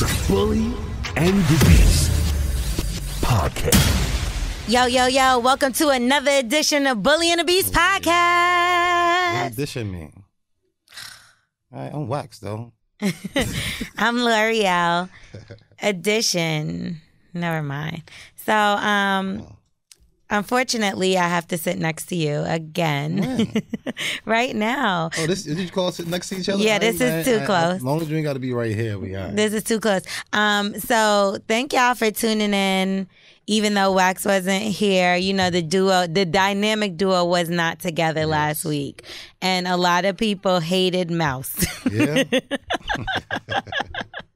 the Bully and the Beast podcast. Yo, yo, yo, welcome to another edition of Bully and the Beast What podcast. edition mean? All right, I'm wax though. I'm Lore'l. Edition. Never mind. So, um, unfortunately, I have to sit next to you again right now. Oh, this did you call us sit next to each other? Yeah, this is too I- close. As long as you ain't got to be right here, we are. This is too close. Um, so thank y'all for tuning in. Even though Wax wasn't here, you know the duo, the dynamic duo was not together last week, and a lot of people hated Mouse. yeah,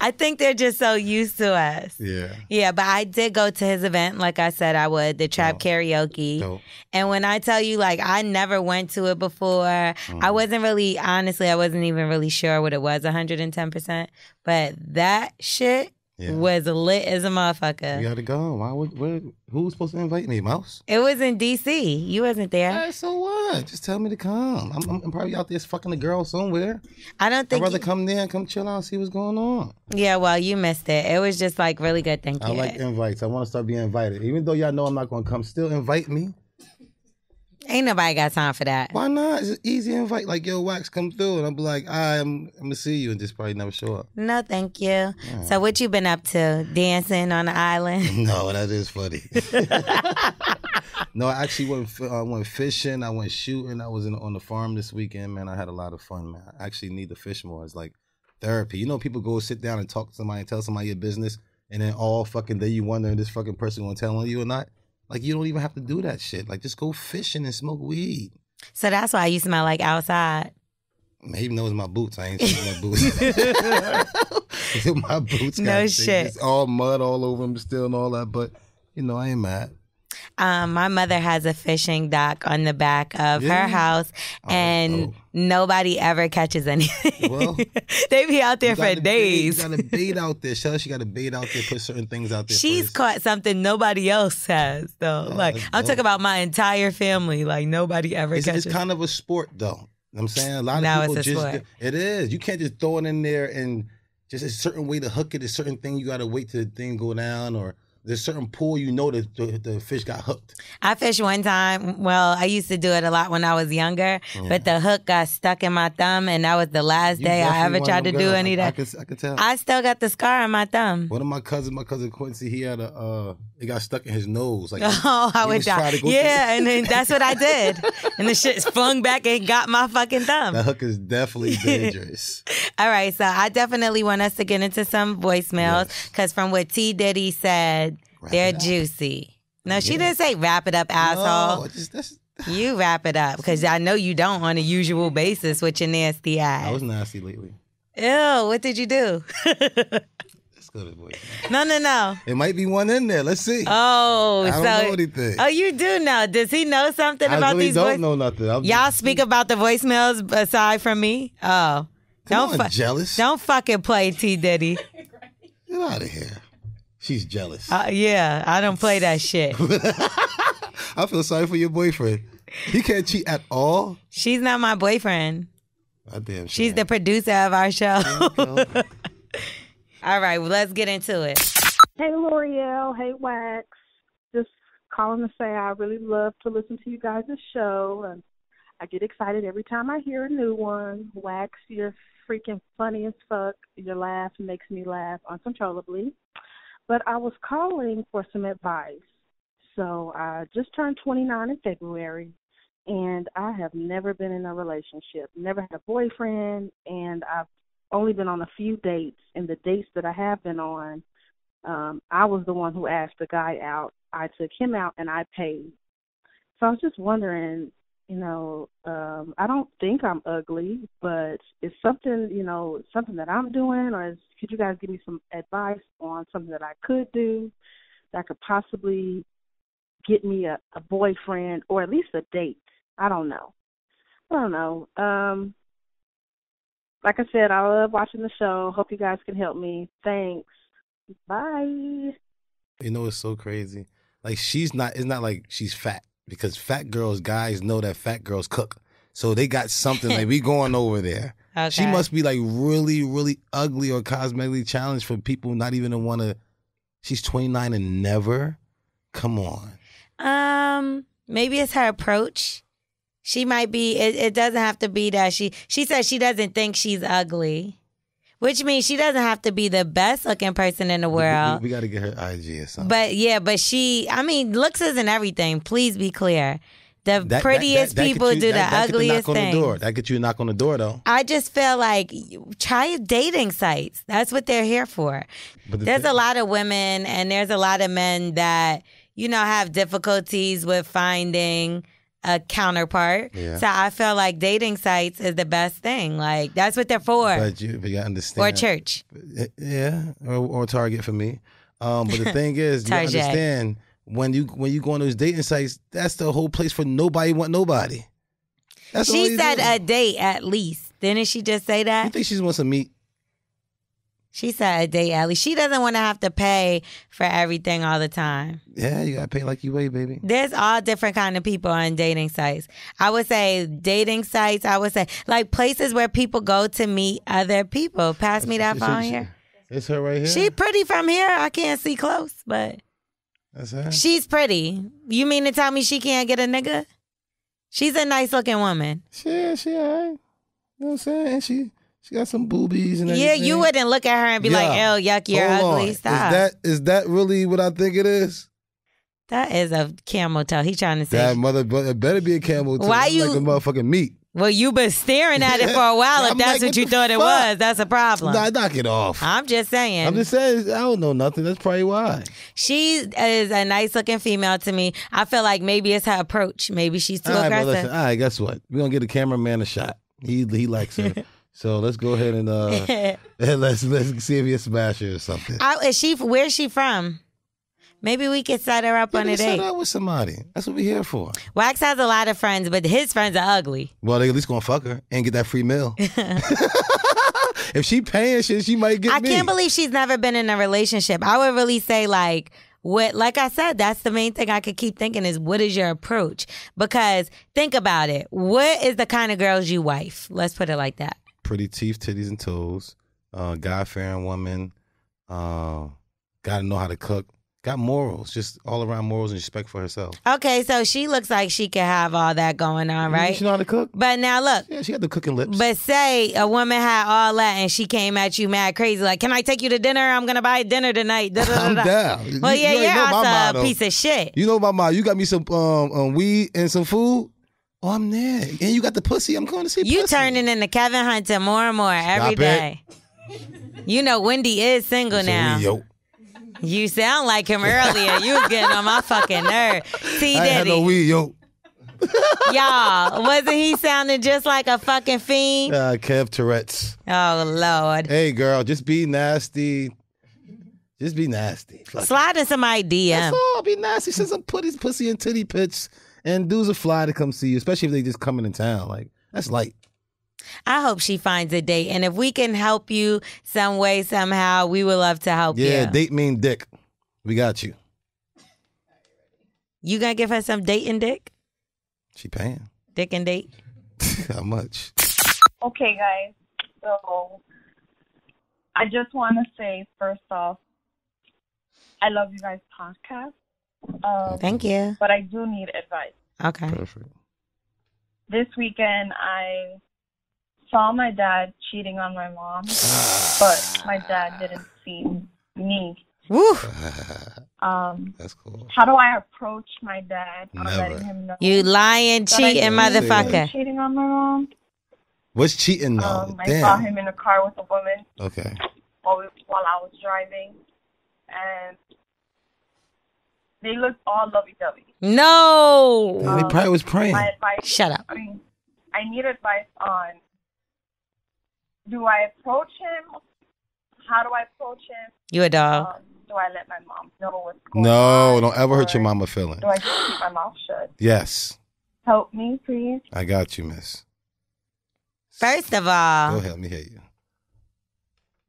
I think they're just so used to us. yeah. Yeah, but I did go to his event, like I said I would, the trap Oh. karaoke. Dope. And when I tell you, like, I never went to it before, Mm. I wasn't really, honestly, I wasn't even really sure what it was 110%. But that shit Yeah. was lit as a motherfucker. We got to go. Why would? Where, was supposed to invite me, Mouse? It was in D.C. You wasn't there. Right, so what? Just tell me to come. I'm, I'm, I'm probably out there fucking a girl somewhere. I don't I'd think. rather come there and come chill out and see what's going on. yeah, well, you missed it. It was just like really good. Thank I you. like invites. I want to start being invited. Even though y'all know I'm not going to come, still invite me. Ain't nobody got time for that. Why not? It's an easy invite. Like, yo, Wax, come through. And I'm be like, I'm, I'm going to see you and just probably never show up. No, thank you. So, what you been up to? Dancing on the island? No, that is funny. no, I actually went uh, went fishing. I went shooting. I was in, on the farm this weekend, man. I had a lot of fun, man. I actually need to fish more. It's like therapy. You know, people go sit down and talk to somebody and tell somebody your business, and then all fucking day you wonder if this fucking person gonna tell on you or not. Like you don't even have to do that shit. Like just go fishing and smoke weed. So that's why you smell like outside. Even though it's my boots, I ain't seen my boots. my boots, No shit. It's all mud all over them still and all that. But you know, I ain't mad. Um, my mother has a fishing dock on the back of Yeah? her house, Oh, and dope. nobody ever catches anything. Well, they be out there for days. Bait, you got to bait out there. Shell, she got to bait out there, put certain things out there. She's first. caught something nobody else has, though. Oh, like I'm dope. talking about my entire family. Like nobody ever It's, catches. it's kind of a sport, though. You know I'm saying a lot of Now people it's a just sport. it is. You can't just throw it in there and just a certain way to hook it. A certain thing you got to wait till the thing go down, or there's a certain pool you know that the, the fish got hooked. I fished one time. Well, I used to do it a lot when I was younger, but the hook got stuck in my thumb, and that was the last You day I ever tried to them do girls. any of I, I that. could I could tell. I still got the scar on my thumb. One of my cousins, my cousin Quincy, he had a uh, it got stuck in his nose. Like Oh, I would die. Yeah, and then that's what I did. And the shit flung back and got my fucking thumb. that hook is definitely dangerous. All right, so I definitely want us to get into some voicemails Yes. because from what T Diddy said, Wrap they're juicy. No, she didn't say wrap it up, asshole. No, just, that's, You wrap it up because I know you don't on a usual basis with your nasty I was nasty lately. Ew, what did you do? Let's go to the voice. no, no, no. It might be one in there. Let's see. Oh, I don't so know anything. oh, you do know. Does he know something I about really these don't voice? know nothing. I'm Y'all speak about the voicemails aside from me. Oh, Come don't on, fu- jealous. don't fucking play T Diddy. Get out of here. She's jealous. Uh, yeah, I don't play that shit. I feel sorry for your boyfriend. He can't cheat at all. She's not my boyfriend. God damn. She's the producer of our show. All right, well, let's get into it. Hey Lore'l, hey Wax. Just calling to say I really love to listen to you guys' show and I get excited every time I hear a new one. Wax, you're freaking funny as fuck. Your laugh makes me laugh uncontrollably. But I was calling for some advice. So I just turned 29 in February and I have never been in a relationship, never had a boyfriend, and I've only been on a few dates. And the dates that I have been on, um, I was the one who asked the guy out. I took him out and I paid. So I was just wondering, you know, um, I don't think I'm ugly, but is something, you know, something that I'm doing, or is, could you guys give me some advice on something that I could do that could possibly get me a, a boyfriend or at least a date? I don't know. I don't know. Um, like I said, I love watching the show. Hope you guys can help me. Thanks. Bye. You know it's so crazy. Like she's not. It's not like she's fat because fat girls, guys know that fat girls cook. So they got something like we going over there. Okay. She must be like really, really ugly or cosmetically challenged for people not even to want to. She's 29 and never. Come on. Um, maybe it's her approach. She might be. It, it doesn't have to be that she. She says she doesn't think she's ugly, which means she doesn't have to be the best looking person in the We- world. We, got to get her IG or something. But yeah, but she. I mean, looks isn't everything. Please be clear. The That- prettiest that- that people you- do that- the that get ugliest knock on things. the door. That get you a knock on the door though. I just feel like try dating sites. That's what they're here for. But the There's thing- a lot of women and there's a lot of men that, you know, have difficulties with finding a counterpart. Yeah. So I feel like dating sites is the best thing. Like that's what they're for. But you, but you gotta understand. or church. Yeah, or, or Target for me. Um, but the thing is, you understand when you when you go on those dating sites, that's the whole place for nobody want nobody. That's She said do. a date at least. Didn't she just say that? You think she wants to meet? She said a date at least. She doesn't want to have to pay for everything all the time. Yeah, you gotta pay like you weigh, baby. There's all different kind of people on dating sites. I would say dating sites. I would say like places where people go to meet other people. Pass me that phone here. It's her right here. She pretty from here. I can't see close, but That's her. she's pretty. You mean to tell me she can't get a nigga? She's a nice looking woman. She, she, alright. You know what I'm saying? She, she got some boobies and Yeah, you wouldn't look at her and be like, Yeah. "Oh, yuck, you're Hold ugly." on. Stop. Is that is that really what I think it is? that is a camel toe. He trying to say. That mother, but it better be a camel. toe. Why you- like a motherfucking meat? well, you've been staring at it for a while. If that's like, what what you thought it was, that's a problem. Nah, knock it off. I'm just saying. I'm just saying, I don't know nothing. That's probably why. She is a nice looking female to me. I feel like maybe it's her approach. Maybe she's too All right, aggressive. listen. All right, guess what? We're gonna get the cameraman a shot. He he likes her. so let's go ahead and uh let's let's see if he a smasher or something. I, is she? Where's she from? Maybe we could set her up on a Maybe set date. up with somebody. That's what we're here for. Wax has a lot of friends, but his friends are ugly. Well, they at least gonna fuck her and get that free meal. if she paying shit, she might get I me. can't believe she's never been in a relationship. I would really say like what like I said, that's the main thing I could keep thinking is what is your approach? Because think about it. What is the kind of girls you wife? Let's put it like that. Pretty teeth, titties, and toes. Uh, God fearing woman. Uh, Got to know how to cook. Got morals, just all around morals and respect for herself. Okay, so she looks like she could have all that going on, right? She know how to cook. But now look, Yeah, she got the cooking lips. But say a woman had all that and she came at you mad crazy, like, "Can I take you to dinner? I'm gonna buy dinner tonight." Da, da, da, I'm down. Well, You- yeah, you you're also a piece of shit. You know my mom. You got me some um, um weed and some food. Oh, I'm there. And you got the pussy. I'm going to see. Pussy. You pussy. turning into Kevin Hunter more and more every it. day. You know Wendy is single So now. yo, You sound like him earlier. You was getting on my fucking nerve. T I ain't had no Diddy, weed, yo. y'all, wasn't he sounding just like a fucking fiend? Uh, Kev Tourette's. Oh Lord, Hey, girl, just be nasty. Just be nasty. Fuck slide in somebody DM. That's all. Be nasty. Send some pussy, and titty pics, and dudes will fly to come see you, especially if they just coming in town. Like that's light. I hope she finds a date, and if we can help you some way somehow, we would love to help you. Yeah, you. date mean dick. We got you. You gonna give her some dating dick, She paying. dick and date? How much? Okay, guys. So I just want to say first off, I love you guys' podcast. Um, Thank you. but I do need advice. Okay. Perfect. This weekend, I saw my dad cheating on my mom, but my dad didn't see me. Woo! Um, That's cool. how do I approach my dad on Never. letting him know You lying, cheating motherfucker. cheating on my mom? What's cheating though? Um, I saw him in a car with a woman Okay. while, we, while I was driving, and they looked all lovey-dovey. No. Damn, he Um, probably was praying. My advice, Shut up. I mean, I need advice on do I approach him? How do I approach him? You a dog. Um, do I let my mom know what's going No, on? don't ever hurt your or mama feeling. Do I just keep my mouth shut? Yes, Help me, please. I got you, miss. First of all, Go all, ahead, let me hear you.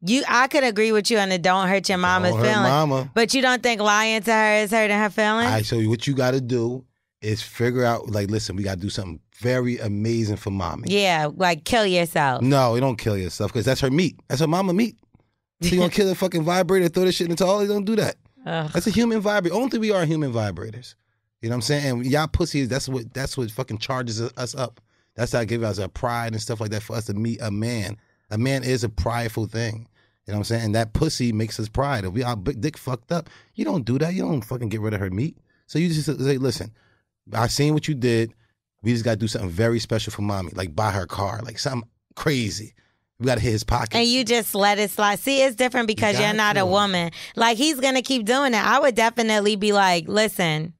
You I could agree with you on the don't hurt your mama's hurt feelings. mama. But you don't think lying to her is hurting her feelings? I show you what you got to do. is figure out like, listen, we gotta do something very amazing for mommy. Yeah, like kill yourself. No, you don't kill yourself because that's her meat. That's her mama meat. So you gonna kill a fucking vibrator, throw this shit in the toilet? Don't do that. Ugh. That's a human vibrator. Only thing we are human vibrators. You know what I'm saying? And y'all pussies, that's what that's what fucking charges us up. That's how I give us a pride and stuff like that for us to meet a man. A man is a prideful thing. You know what I'm saying? And that pussy makes us pride. If we our big dick fucked up, you don't do that. You don't fucking get rid of her meat. So you just say, listen, I seen what you did. We just gotta do something very special for mommy. Like buy her car. Like something crazy. We gotta hit his pocket. And you just let it slide. See, it's different because You you're not to. a woman. Like he's gonna keep doing it. I would definitely be like, listen,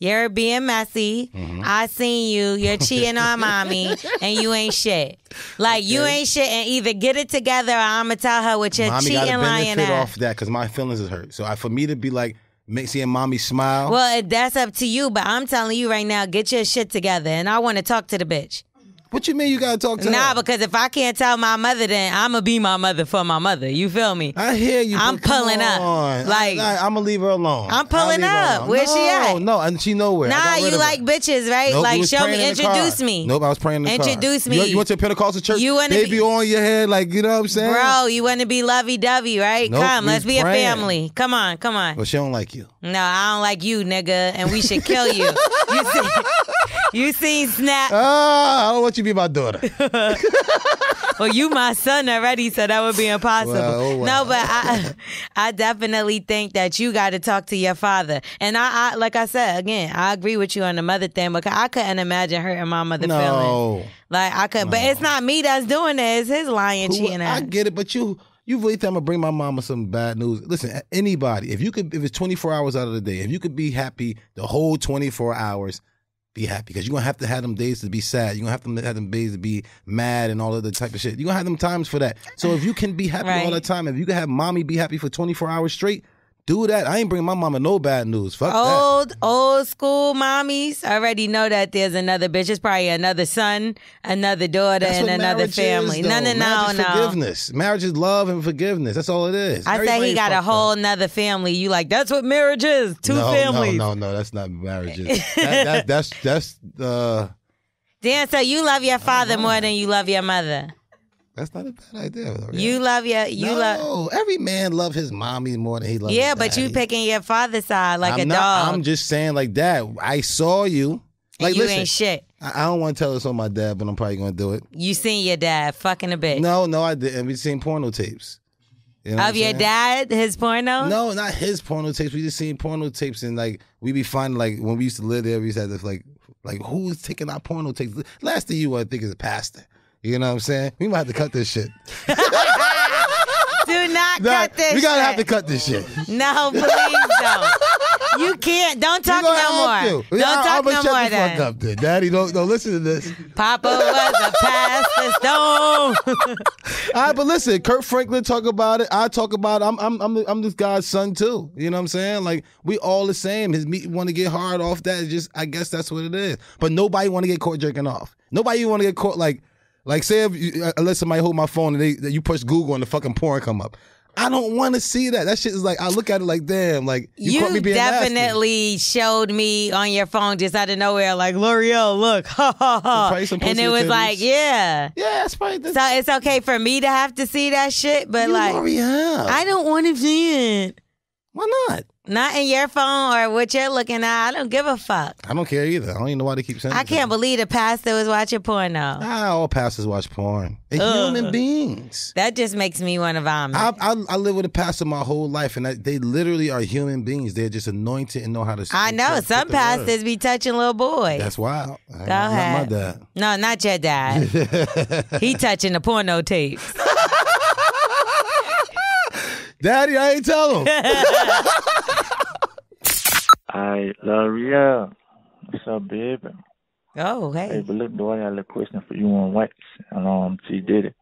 you're being messy. Mm-hmm. I seen you. You're cheating on mommy, and you ain't shit. Like you ain't shit. And either get it together, or I'm gonna tell her what you're mommy got cheating, to lying at. off that because my feelings is hurt. So I, for me to be like, make seeing mommy smile. Well, that's up to you. But I'm telling you right now, get your shit together. And I want to talk to the bitch. What you mean you gotta talk to Nah, her? because if I can't tell my mother, then I'm gonna be my mother for my mother. You feel me? I hear you. I'm pulling up. on. Like- I, am gonna leave her alone. I'm pulling I'll leave her up. Where's she no, at? No, and she nowhere. Nah, you like bitches, right? Nope, like show me, in introduce me. Nope, I was praying in the car. Introduce You, me. you went to a Pentecostal church. You wanna they be- be on your head, like you know what I'm saying, Bro, you want to be lovey dovey, right? Nope, come, let's be praying. a family. Come on, come on. But she don't like you. No, I don't like you, nigga, and we should kill you. you see, you seen Snap? Ah, I don't want you to be my daughter. Well, you my son already, so that would be impossible. Oh, well, oh, No, but I, I definitely think that you got to talk to your father. And I, I, like I said again, I agree with you on the mother thing because I couldn't imagine hurting my mother feelings. no, Like I could, but it's not me that's doing it. It's his lying, Who- cheating. I get it, but you. You really think I'm gonna bring my mama some bad news? Listen, anybody, if you could, if it's 24 hours out of the day, if you could be happy the whole 24 hours, be happy because you're gonna have to have them days to be sad. You're gonna have to have them days to be mad and all of the type of shit. You're gonna have them times for that. So if you can be happy all the time, if you can have mommy be happy for 24 hours straight, do that. I ain't bring my mama no bad news. Fuck that. Old, old school mommies already know that there's another bitch. It's probably another son, another daughter, That's and another family. Is, no, no, no, Marriage is no. Forgiveness. Marriage is love and forgiveness. That's all it is. I say he got a fucked up. whole nother family. You like that's what marriage is. Two no, families. No, no, no, that's not marriages. that, that, that's that's uh Dan, so you love your father more than you love your mother. That's not a bad idea. Though, You love your you no, love. every man love his mommy more than he loves. Yeah, but you picking your father's side like I'm a not, dog. I'm just saying like that. I saw you. Like you listen, ain't shit. I, I don't want to tell this on my dad, but I'm probably gonna do it. You seen your dad fucking a bitch. No, no, I didn't. We seen porno tapes. You know of your saying? dad, his porno? No, not his porno tapes. We just seen porno tapes and like we be finding like when we used to live there, we used to have this like like who's taking our porno tapes? Last thing you to think is a pastor. You know what I'm saying? We might have to cut this shit. Do not Nah, cut this we gotta shit. have to cut this shit. No, please don't. You can't. Don't talk no more. to. Don't Yeah, talk no more the then. up then. Daddy, don't don't listen to this. Papa was a pastor stone. All right, but listen, Kirk Franklin talk about it. I talk about it. I'm I'm I'm, I'm this guy's son too. You know what I'm saying? Like we all the same. His meat want to get hard off that. It's just I guess that's what it is. But nobody want to get caught jerking off. Nobody want to get caught like like say if you, uh, unless somebody hold my phone and they that you push Google and the fucking porn come up. I don't want to see that. That shit is like I look at it like damn. Like you, You, caught me being nasty. definitely showed me on your phone just out of nowhere, like Lore'l, look, ha ha ha, some and it was like, yeah. Yeah, that's probably that's So it's okay for me to have to see that shit, but you like, Lore'l. I don't want to see it. Why not? Not in your phone or what you're looking at. I don't give a fuck. I don't care either. I don't even know why they keep saying. I can't believe the pastor was watching porno. Ah, all pastors watch porn. They're Ugh. human beings. That just makes me want to vomit. I, I I live with a pastor my whole life, and I, they literally are human beings. They're just anointed and know how to. I know some the word. pastors be touching little boys. That's wild. Go Go Not ahead. my dad. No, not your dad. he touching the porno tapes. Daddy, I ain't tell him. I Lore'l. What's up, baby? Oh, Hey, hey. but look, though, I got a little question for you on wax. And um, she did it.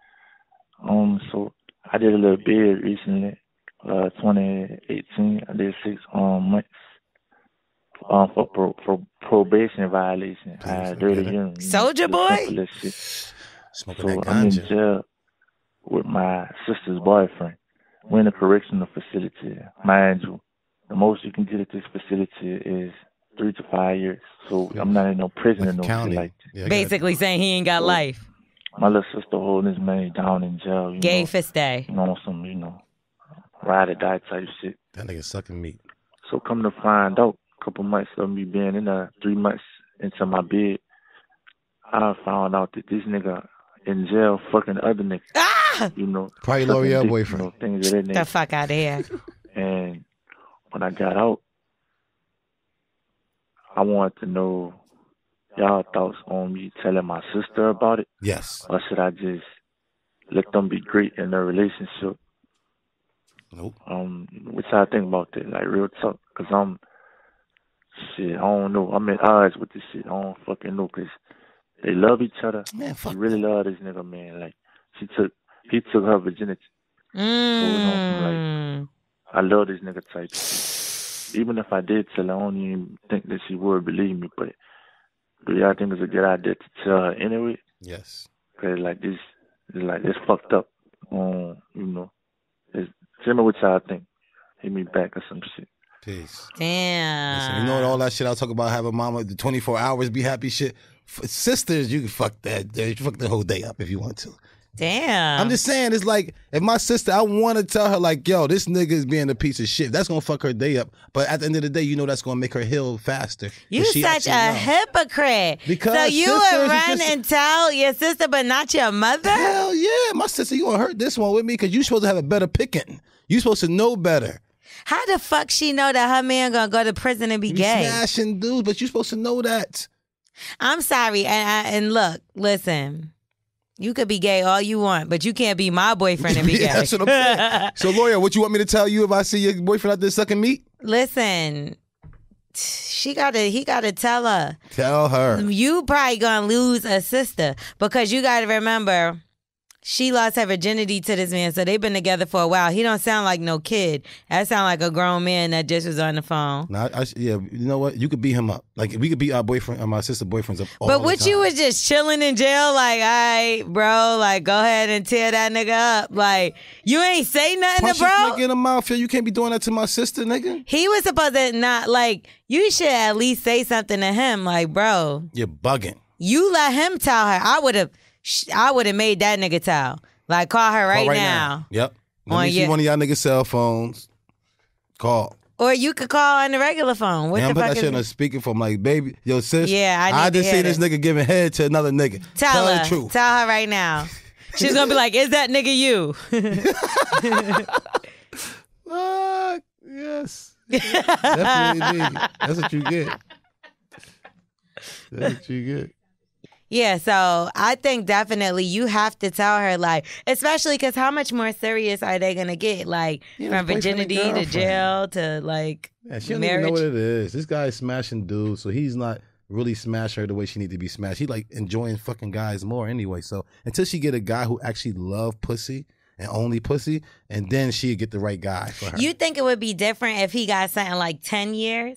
Um, so I did a little bid recently, uh, 2018. I did six um months. Um, for pro, for probation violation. I had dirty Okay. urine. Soldier boy? simple as shit. Smoking So that I'm in jail with my sister's boyfriend. We're in a correctional facility. Mind you, the most you can get at this facility is three to five years. So I'm not in no prison or no county. like. Yeah, I got Basically saying he ain't got life. My little sister holding his man down in jail. You Gay know, for stay. you know, on some, you know, ride or die type shit. That nigga sucking meat. So come to find out, a couple months of me being in there, three months into my bed, I found out that this nigga in jail fucking other niggas. Ah! You know, Probably sucking Lore'l boyfriend. You know, things of that The fuck out of here. And when I got out, I wanted to know y'all thoughts on me telling my sister about it, Yes. or should I just let them be great in their relationship? Nope. Um, what y'all think about that? Like real talk, cause I'm shit. I don't know. I'm at odds with this shit. I don't fucking know, cause they love each other. Man, fuck She really love this nigga, man. Like she took, he took her virginity. Mm. I love this nigga type. Even if I did tell her, I don't even think that she would believe me. But do y'all think it's a good idea to tell her anyway? Yes. Cause like this, it's like it's fucked up. Um, you know, it's, tell me what y'all think. Hit me back or some shit. Peace. Damn. Listen, you know what all that shit I talk about having mama the 24 hours be happy shit. For sisters, you can fuck that. You can fuck the whole day up if you want to. Damn. I'm just saying, it's like if my sister, I want to tell her like, yo, this nigga is being a piece of shit. That's gonna fuck her day up. But at the end of the day, you know that's gonna make her heal faster. You such a know. hypocrite. Because so you would run just- and tell your sister, but not your mother. Hell yeah, my sister, you gonna hurt this one with me because you supposed to have a better picking. You supposed to know better. How the fuck she know that her man gonna go to prison and be You gay? smashing dudes, but you supposed to know that. I'm sorry, and I, and look, listen. You could be gay all you want, but you can't be my boyfriend and be gay. That's what I'm saying. so, lawyer, what you want me to tell you if I see your boyfriend out there sucking meat? listen, she gotta, he gotta tell her. Tell her. You probably gonna lose a sister because you gotta remember she lost her virginity to this man, so they've been together for a while. He don't sound like no kid. That sound like a grown man that just was on the phone. Nah, I, I, yeah, you know what? You could beat him up. Like we could beat our boyfriend or my sister boyfriends up. All but what you was just chilling in jail, like, all right, bro, like, go ahead and tear that nigga up. Like, you ain't say nothing punch to bro. nigga in the mouth? Yo, you can't be doing that to my sister, nigga. He was supposed to not like. You should at least say something to him, like, bro, You're bugging. you let him tell her. I would have, I would have made that nigga tell. Like, call her right, Call now. Yep. Let On me see your- one of y'all niggas' cell phones. Call. Or you could call on the regular phone. What and the fuck that is shit on it? the speaker like, baby, yo, sis. Yeah, I to just seen this nigga giving head to another nigga. Tell, her. the truth. Tell her right now. She's gonna be like, "Is that nigga you?" Fuck, yes. That's what you get. That's what you get. Yeah. So I think definitely you have to tell her, like, especially because how much more serious are they gonna get? Like Yeah, from virginity to jail to like Yeah, she don't even know what it is. This guy is smashing dudes, so he's not really smash her the way she need to be smashed. He like enjoying fucking guys more anyway. So until she get a guy who actually love pussy and only pussy, and then she get the right guy for her. You think it would be different if he got something like ten years?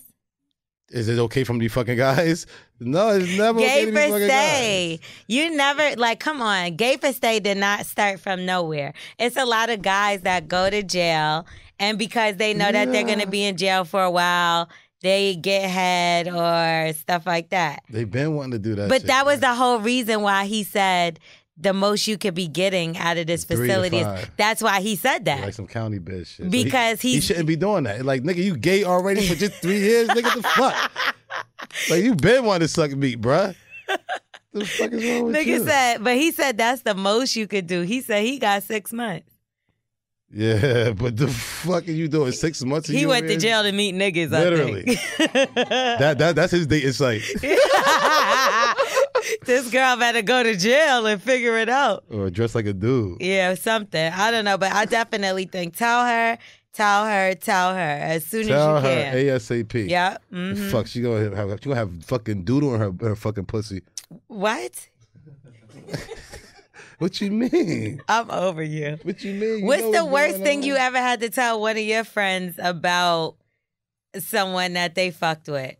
Is it okay from these fucking guys? No, it's never okay Gay to for stay. guys. You never like. Come on, gay for stay did not start from nowhere. It's a lot of guys that go to jail, and because they know that they're going to be in jail for a while, they get head or stuff like that. They've been wanting to do that. But shit, that was man. the whole reason why he said the most you could be getting out of this facility is that's why he said that. like some county bitch shit. So Because he, he shouldn't be doing that. Like nigga, you gay already for just three years, nigga. The fuck? Like you been wanting to suck meat, bruh. The fuck is wrong with Nigga you? said, but he said that's the most you could do. He said he got six months. Yeah, but the fuck are you doing? Six months? He went to jail to meet niggas. I Literally. That that that's his date. It's like this girl better go to jail and figure it out. or dress like a dude. Yeah, something. I don't know, but I definitely think tell her, tell her, tell her as soon Tell as you her can. ASAP. Yeah. The hmm Fuck, she gonna have she gonna have fucking doodle in her her fucking pussy. What? What you mean? I'm over you. What you mean? You What's the worst thing on. you ever had to tell one of your friends about someone that they fucked with?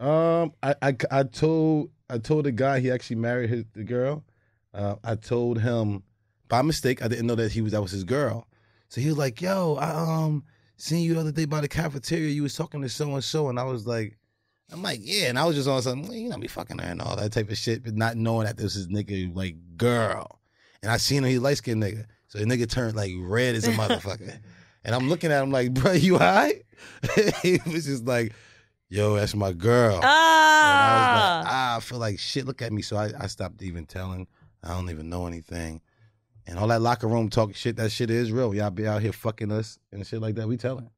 Um, I, I I told I told the guy he actually married his the girl. Uh, I told him by mistake. I didn't know that he was that was his girl. So he was like, "Yo, I um seen you the other day by the cafeteria. You was talking to so and so," and I was like, I'm like, yeah, and I was just on something, well, you know, be fucking her and all that type of shit, but not knowing that this is nigga like girl. And I seen him, he light skinned nigga. So the nigga turned like red as a motherfucker. and I'm looking at him like, bro, you high?" he was just like, yo, that's my girl. And I was Oh. like, ah, I feel like shit. Look at me. So I, I stopped even telling. I don't even know anything. And all that locker room talk shit, that shit is real. Y'all be out here fucking us and shit like that. We telling.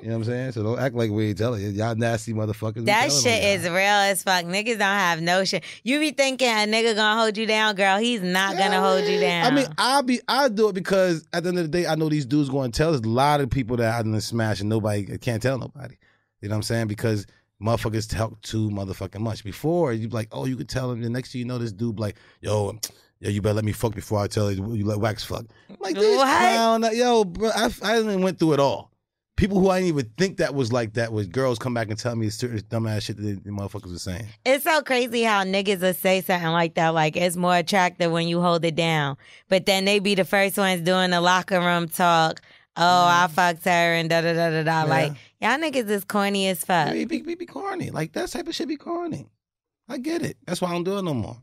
You know what I'm saying? So don't act like we ain't telling you. Y'all nasty motherfuckers. That shit is real as fuck. Niggas don't have no shit. You be thinking a nigga gonna hold you down, girl. He's not gonna hold you down. I mean, I'll be I do it because at the end of the day, I know these dudes going to tell. There's a lot of people that I done smash and nobody can't tell nobody. You know what I'm saying? Because motherfuckers talk too motherfucking much. Before you be like, oh, you could tell him. The next thing you know, this dude like, yo, yo, you better let me fuck before I tell you you let wax fuck. I'm like this What? clown, yo, bro, I I done went through it all. People who I didn't even think that was like that was girls come back and tell me certain dumbass shit that the motherfuckers were saying. it's so crazy how niggas will say something like that. Like it's more attractive when you hold it down, but then they be the first ones doing the locker room talk. Oh, I fucked her and da da da da da. Yeah. Like y'all niggas is corny as fuck. Be, be, be, corny. Like that type of shit be corny. I get it. That's why I don't do it no more.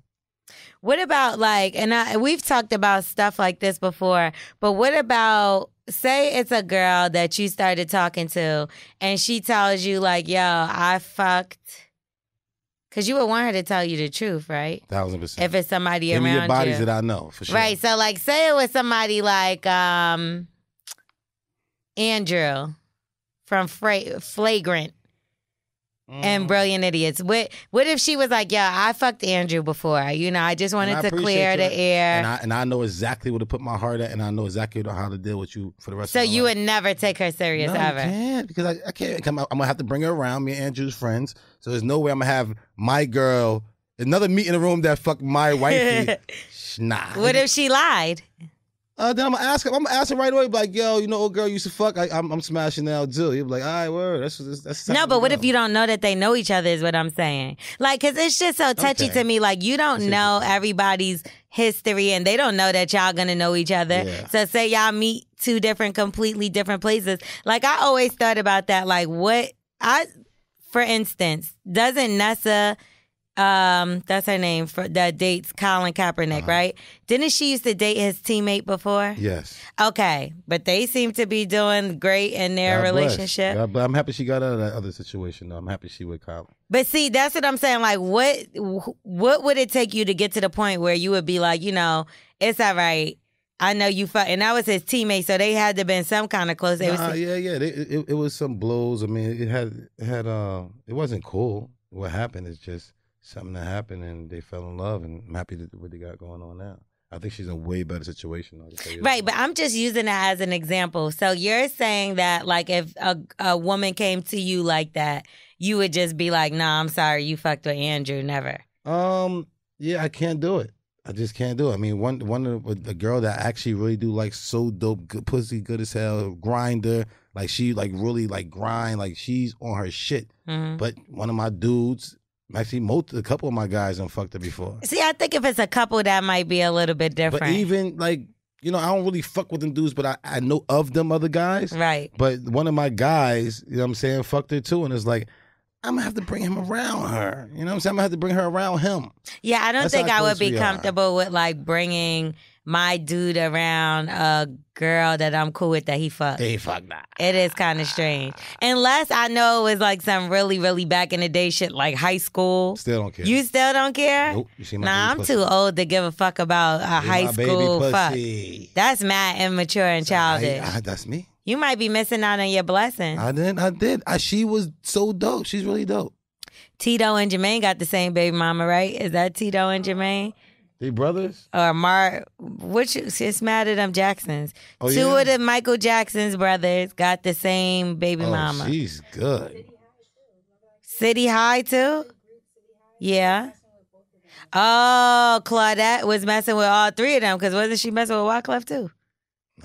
What about like, and I, we've talked about stuff like this before, but what about, say it's a girl that you started talking to and she tells you, like, yo, I fucked. Cause you would want her to tell you the truth, right? Thousand percent. If it's somebody Give me around your bodies you. that I know for sure. Right. So like say it was somebody like um Andrew from Fra- Flagrant Mm-hmm. and Brilliant Idiots. What what if she was like, Yeah, I fucked Andrew before. You know, I just wanted I to clear you. the air. And I and I know exactly where to put my heart at, and I know exactly how to deal with you for the rest. so of my you life. would never take her serious no, ever. I can't because I, I can't. Come out, I'm gonna have to bring her around. Me and Andrew's friends. So there's no way I'm gonna have my girl another meet in the room that fuck my wifey. Nah. What if she lied? Uh, then I'm gonna ask him. I'm gonna ask him right away. Like, yo, you know, old girl used to fuck. I, I'm, I'm smashing now too. He'll be like, all right, word. That's that's. that's No, but what if you don't know that they know each other? Is what I'm saying. Like, cause it's just so touchy Okay. to me. Like, you don't know everybody's history, and they don't know that y'all gonna know each other. Yeah. So, say y'all meet two different, completely different places. Like, I always thought about that. Like, what I, for instance, doesn't Nessa, um, that's her name for that dates Colin Kaepernick, Uh-huh. right? Didn't she used to date his teammate before? Yes. Okay, but they seem to be doing great in their God relationship. God. I'm happy she got out of that other situation. though. I'm happy she with Kyle. But see, that's what I'm saying. Like, what what would it take you to get to the point where you would be like, you know, it's all right. I know you fuck, and I was his teammate, so they had to been some kind of close. They Nah, was, yeah, yeah. It, it, it was some blows. I mean, it had it had uh, it wasn't cool. What happened is just something that happened, and they fell in love. And I'm happy with what they got going on now. I think she's in a way better situation. I'll tell you that. right, but I'm just using that as an example. So you're saying that, like, if a a woman came to you like that, you would just be like, "Nah, I'm sorry, you fucked with Andrew, never." Um, yeah, I can't do it. I just can't do it. I mean, one one of the, the girl that I actually really do like so dope, good pussy, good as hell, grinder. Like she like really like grind, like she's on her shit. hmm But one of my dudes, actually, most a couple of my guys done fucked her before. See, I think if it's a couple, that might be a little bit different. But even like you know, I don't really fuck with them dudes, but I I know of them other guys. right. But one of my guys, you know what I'm saying, fucked her too, and it's like. I'm gonna have to bring him around her. You know what I'm saying? I'm gonna have to bring her around him. Yeah, I don't That's think I would be we are. comfortable with like bringing my dude around a girl that I'm cool with that he fucked. They fuck that. It is kind of strange. Unless I know it was like some really, really back in the day shit like high school. Still don't care. You still don't care? Nope. You see my Nah, I'm pussy. too old to give a fuck about a See high school fuck. pussy. That's mad immature and childish. I- I- that's me. you might be missing out on your blessing. I didn't. I did. I, she was so dope. She's really dope. Tito and Jermaine got the same baby mama, right? Is that Tito and Jermaine? They brothers. or Mar, which it's mad at them Jacksons. Oh, Two yeah? of the Michael Jackson's brothers got the same baby oh, mama. she's good. City High too. Yeah. Oh, Claudette was messing with all three of them because wasn't she messing with Wyclef too?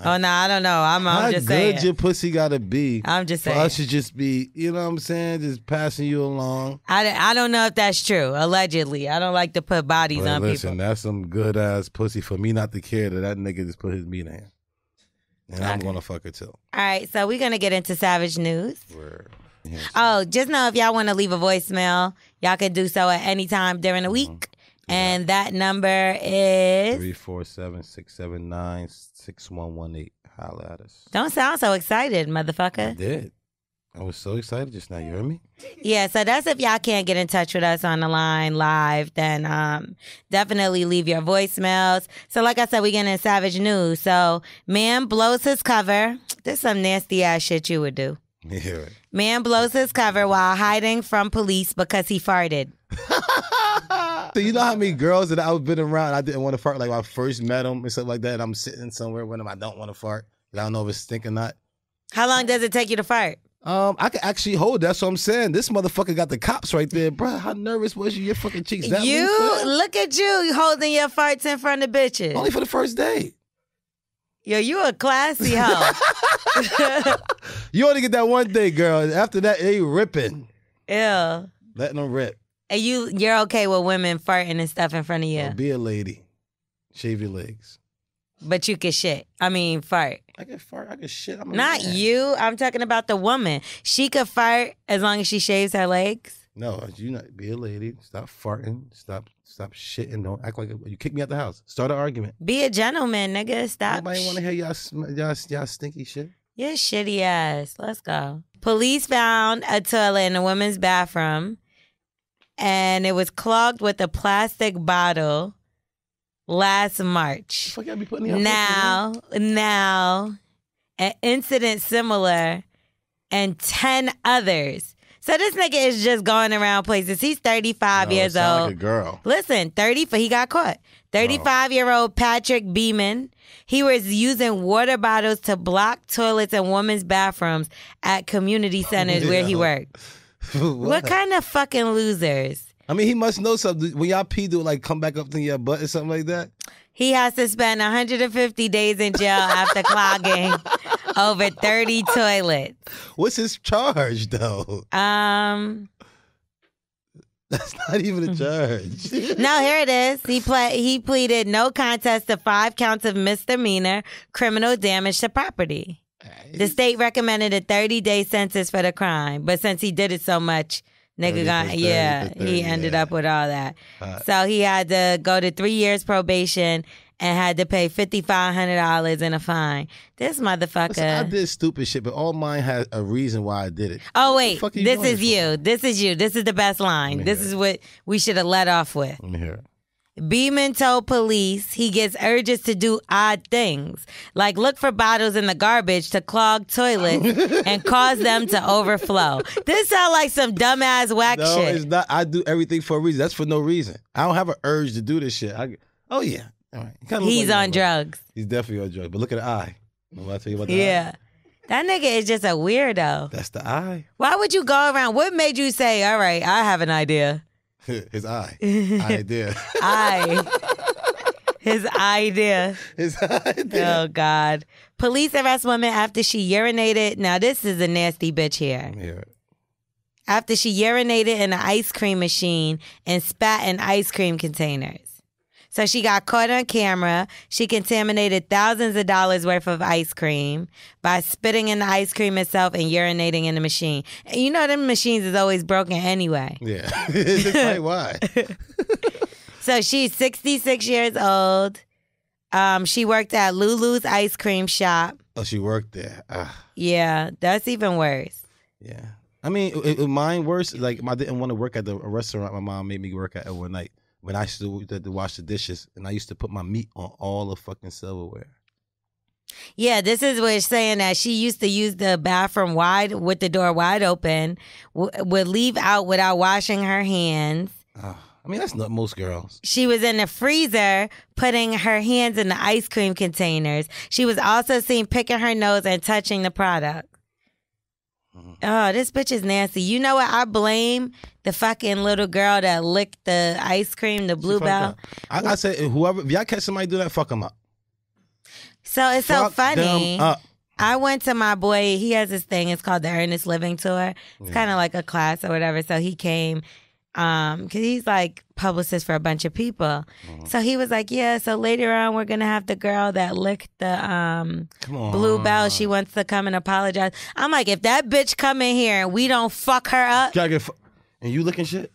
Oh no, I don't know. I'm, How I'm just good saying. your pussy gotta be I'm just for saying. us to just be, you know what I'm saying, just passing you along. I, I don't know if that's true. Allegedly, I don't like to put bodies But on listen, people. that's some good ass pussy for me not to care that that nigga just put his meat in. And I'm gonna fuck her too. All right, so we're gonna get into Savage News. Word. Oh, just know if y'all want to leave a voicemail, y'all can do so at any time during the Mm-hmm. week. And that number is. Three four seven six seven nine six one one eight. Holla at us. Don't sound so excited, motherfucker. I did. I was so excited just now. You heard me? Yeah, so that's if y'all can't get in touch with us on the line live, then um definitely leave your voicemails. So like I said, we getting in savage news. So man blows his cover. This some nasty ass shit you would do. Yeah. Man blows his cover while hiding from police because he farted. So you know how many girls that I've been around I didn't want to fart like when I first met them and stuff like that. I'm sitting somewhere with them. I don't want to fart. I don't know if it's stink or not. How long does it take you to fart? Um, I can actually hold. That's what I'm saying. This motherfucker got the cops right there, bro. How nervous was you? Your fucking cheeks that you look at you holding your farts in front of bitches. Only for the first day. Yo, you a classy hoe. You only get that one day, girl. After that, they ripping, Yeah. letting them rip. And you you're okay with women farting and stuff in front of you. Or be a lady. Shave your legs. But you can shit. I mean fart. I can fart. I can shit. I'm Not man. you. I'm talking about the woman. She could fart as long as she shaves her legs. No, you not be a lady. Stop farting. Stop. Stop shitting. Don't act like a, you kick me out the house. Start an argument. Be a gentleman, nigga. Stop. Nobody want to hear y'all, y'all, y'all stinky shit. Your shitty ass. Let's go. Police found a toilet in a woman's bathroom and it was clogged with a plastic bottle last March. Be putting me out Now, now, an incident similar and 10 others. So this nigga is just going around places. He's 35 No, years old. Like girl. Listen, 30, he got caught. 35 year old Patrick Beeman. He was using water bottles to block toilets in women's bathrooms at community centers where he Yeah. worked. What kind of fucking losers? I mean, he must know something. When y'all pee, do it, like come back up to your butt or something like that? He has to spend 150 days in jail after clogging over 30 toilets. What's his charge though? Um, That's not even a charge. no, here it is. He ple- he pleaded no contest to five counts of misdemeanor criminal damage to property. The state recommended a 30 day sentence for the crime, but since he did it so much, nigga got 30 yeah, 30, he ended yeah. up with all that. Hot. So he had to go to three years probation and had to pay fifty five hundred dollars in a fine. This Listen, I did stupid shit, but all mine had a reason why I did it. Oh wait, the fuck are you this is it you. This is you. This is the best line. This is what we should have let off with. Let me hear it. Beeman told police he gets urges to do odd things, like look for bottles in the garbage to clog toilets and cause them to overflow. This sounds like some dumbass whack No, shit. it's not. I do everything for a reason. That's for no reason. I don't have an urge to do this shit. I, oh yeah, all right. He's like on drugs. He's definitely on drugs. But look at the eye. What I tell you about the Yeah. eye? That nigga is just a weirdo. That's the eye. Why would you go around? What made you say, all right, I have an idea? His eye. idea. I. His idea. His idea. Oh, God. Police arrest woman after she urinated. Now, this is a nasty bitch here. Let me hear it. after she urinated in an ice cream machine and spat in ice cream containers. So she got caught on camera. She contaminated thousands of dollars worth of ice cream by spitting in the ice cream itself and urinating in the machine. And you know them machines is always broken anyway. Yeah. That's why. So she's 66 years old. Um, she worked at Lulu's ice cream shop. Oh, she worked there. Ah, Yeah, that's even worse. yeah. I mean, it, it, mine worse. Like, I didn't want to work at the restaurant my mom made me work at one night when I used to, to wash the dishes, and I used to put my meat on all the fucking silverware. Yeah, this is where it's saying that she used to use the bathroom wide with the door wide open, w- would leave out without washing her hands. Ah, I mean, that's not most girls. She was in the freezer putting her hands in the ice cream containers. She was also seen picking her nose and touching the product. Mm-hmm. Oh, this bitch is nasty. You know what? I blame the fucking little girl that licked the ice cream, the blue Fuck belt. up. I, I say, whoever, if y'all catch somebody do that, fuck them up. So it's so Fuck funny. them up. I went to my boy. He has this thing. It's called the Earnest Living Tour. It's kind of like a class or whatever. So he came um because he's like publicist for a bunch of people Mm-hmm. so he was like yeah so later on we're gonna have the girl that licked the um blue bell she wants to come and apologize i'm like if that bitch come in here and we don't fuck her up get fu- and you looking shit?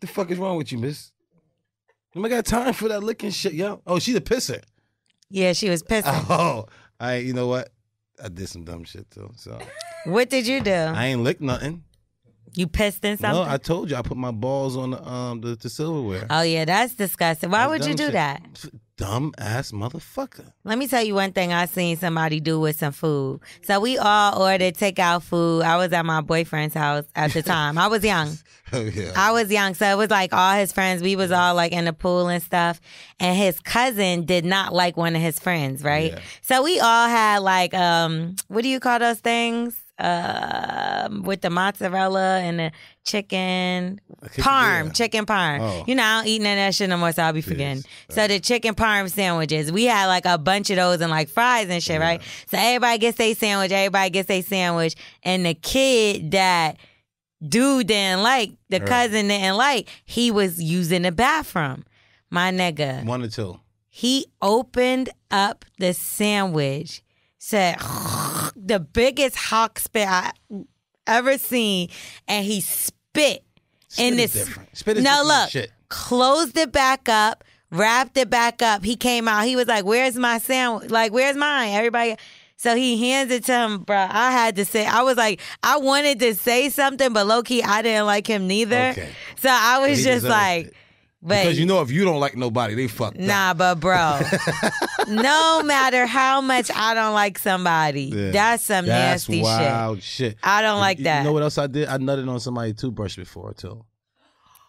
the fuck is wrong with you, miss? Nobody got time for that licking shit, yo. Oh, she's a pisser. yeah she was pissed Oh, I. You know what? I did some dumb shit too. So what did you do I ain't licked nothing. You pissed in something No, I told you I put my balls on the um the, the silverware. oh yeah that's disgusting why That's would you do shit. that Dumb ass motherfucker. Let me tell you one thing I seen somebody do with some food. So we all ordered takeout food. I was at my boyfriend's house at the time. I was young. Oh yeah. I was young, so it was like all his friends. We was all like in the pool and stuff. And his cousin did not like one of his friends, right? Yeah. So we all had like um, what do you call those things? Um, with the mozzarella and the chicken parm, chicken parm. Oh. You know, I don't eat none of that shit no more, so I'll be forgetting. So the chicken parm sandwiches, we had like a bunch of those and like fries and shit, right? So everybody gets their sandwich, everybody gets their sandwich, and the kid that dude didn't like, the Right. cousin didn't like, he was using the bathroom. My nigga, One or two. he opened up the sandwich, said the biggest hawk spit I ever seen, and he spit Spit in is this. different. Spit is no, different than look, shit. closed it back up, wrapped it back up. He came out. He was like, "Where's my sandwich? Like, where's mine?" Everybody. So he hands it to him, bro. I had to say, I was like, I wanted to say something, but low key, I didn't like him neither. Okay. So I was just like, it. But Because you know if you don't like nobody, they fucked up. Nah, but bro, no matter how much I don't like somebody, Yeah. that's some That's nasty shit. wild shit. I don't like You- that. You know what else I did? I nutted on somebody's toothbrush before too.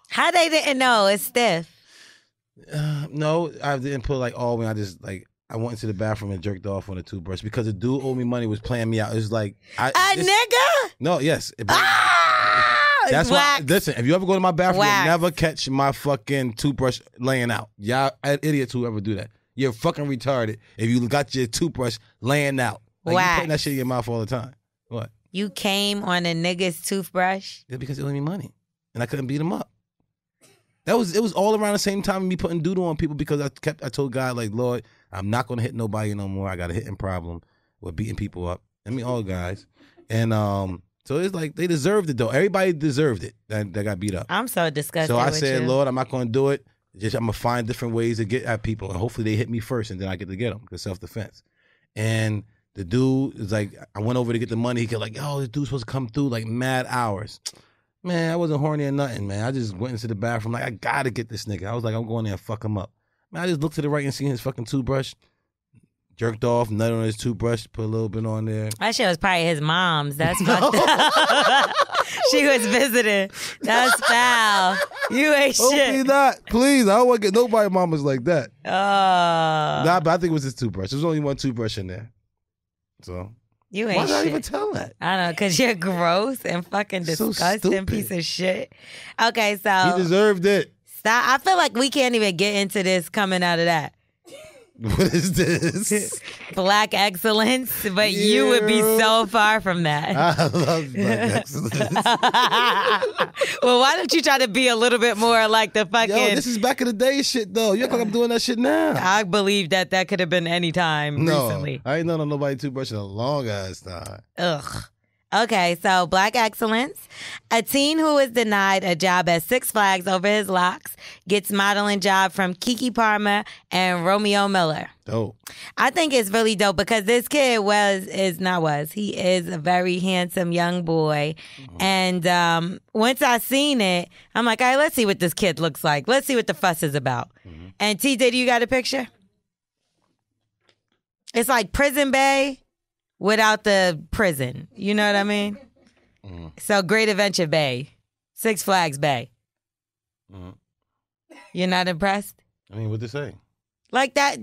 How they didn't know it's stiff? Uh, no, I didn't put like all when I just like I went into the bathroom and jerked off on a toothbrush because the dude owed me money was playing me out. It was like I A this- nigga? No, yes. It- Ah, That's it's why. Listen, if you ever go to my bathroom, Wax. you never catch my fucking toothbrush laying out. Y'all idiots who ever do that. You're fucking retarded if you got your toothbrush laying out. Like you putting that shit in your mouth all the time. What? You came on a nigga's toothbrush. Yeah, because they owed me money, and I couldn't beat him up. That was it. Was all around the same time me putting doodle on people because I kept. I told God like, Lord, I'm not gonna hit nobody no more. I got a hitting problem with beating people up. I mean, all guys, and um, so it's like they deserved it though. Everybody deserved it that, that got beat up. I'm so disgusted. So I with said, you. Lord, I'm not gonna do it. Just I'm gonna find different ways to get at people, and hopefully they hit me first, and then I get to get them because self defense. And the dude is like, I went over to get the money. He got like, oh, this dude's supposed to come through like mad hours. Man, I wasn't horny or nothing, man. I just went into the bathroom like I gotta get this nigga. I was like, I'm going there and fuck him up. Man, I just looked to the right and seen his fucking toothbrush, jerked off, nut on his toothbrush, put a little bit on there. That shit was probably his mom's. That's fucked up. she was visiting. That's foul. You ain't Hopefully shit. not. Please, I don't want to get nobody mamas like that. Oh. Nah, but I think it was his toothbrush. There was only one toothbrush in there. So you ain't why did I even tell that? I don't know, cause you're gross and fucking So disgusting stupid. piece of shit. Okay, so. He deserved it. stop. I feel like we can't even get into this coming out of that What is this? black excellence, but you would be so far from that. I love black excellence. well, why don't you try to be a little bit more like the fucking? Yo, this is back in the day shit though. You act like I'm doing that shit now. I believe that that could have been any time no, recently. I ain't known on nobody toothbrush in a long ass time. Ugh. Okay, so Black Excellence. A teen who is denied a job at Six Flags over his locks gets modeling job from Keke Palmer and Romeo Miller. Dope. I think it's really dope because this kid was is not was he is a very handsome young boy, and um, once I seen it, I'm like, all right, let's see what this kid looks like. Let's see what the fuss is about. And T, did you got a picture? It's like Prison Bay without the prison. You know what I mean? So Great Adventure Bay, Six Flags Bay. Mhm. You're not impressed? I mean, what they say? Like that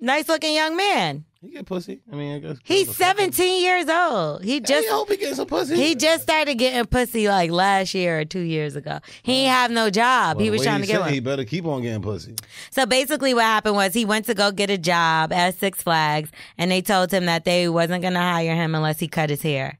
nice looking young man. He get pussy. I mean, I guess He's 17 years old. He Just I hope he getting some pussy. he just started getting pussy like last year or two years ago. He ain't have no job. Well, he was trying to get one. He better keep on getting pussy. So basically, what happened was he went to go get a job at Six Flags, and they told him that they wasn't gonna hire him unless he cut his hair.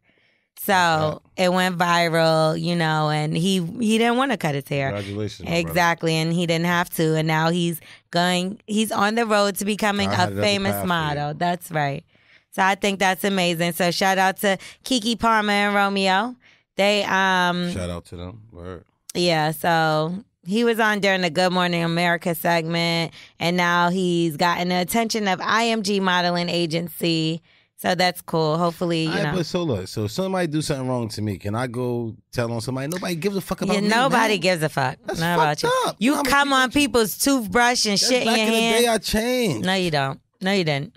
So it went viral, you know, and he he didn't want to cut his hair. Congratulations. my brother. Exactly, and he didn't have to, and now he's going. He's on the road to becoming God had a another famous for model. That's right. So I think that's amazing. So shout out to Keke Palmer and Romeo. They um Shout out to them. Word. yeah, so he was on during the Good Morning America segment, and now he's gotten the attention of IMG Modeling Agency. So that's cool. Hopefully, you right, know. but so look, so if somebody do something wrong to me, can I go tell on somebody? Nobody gives a fuck about Yeah, me. nobody gives a fuck. That's Not about you. up. You many come on people's toothbrush and That's shit in your in hand. the day, I changed. No, you don't. No, you didn't.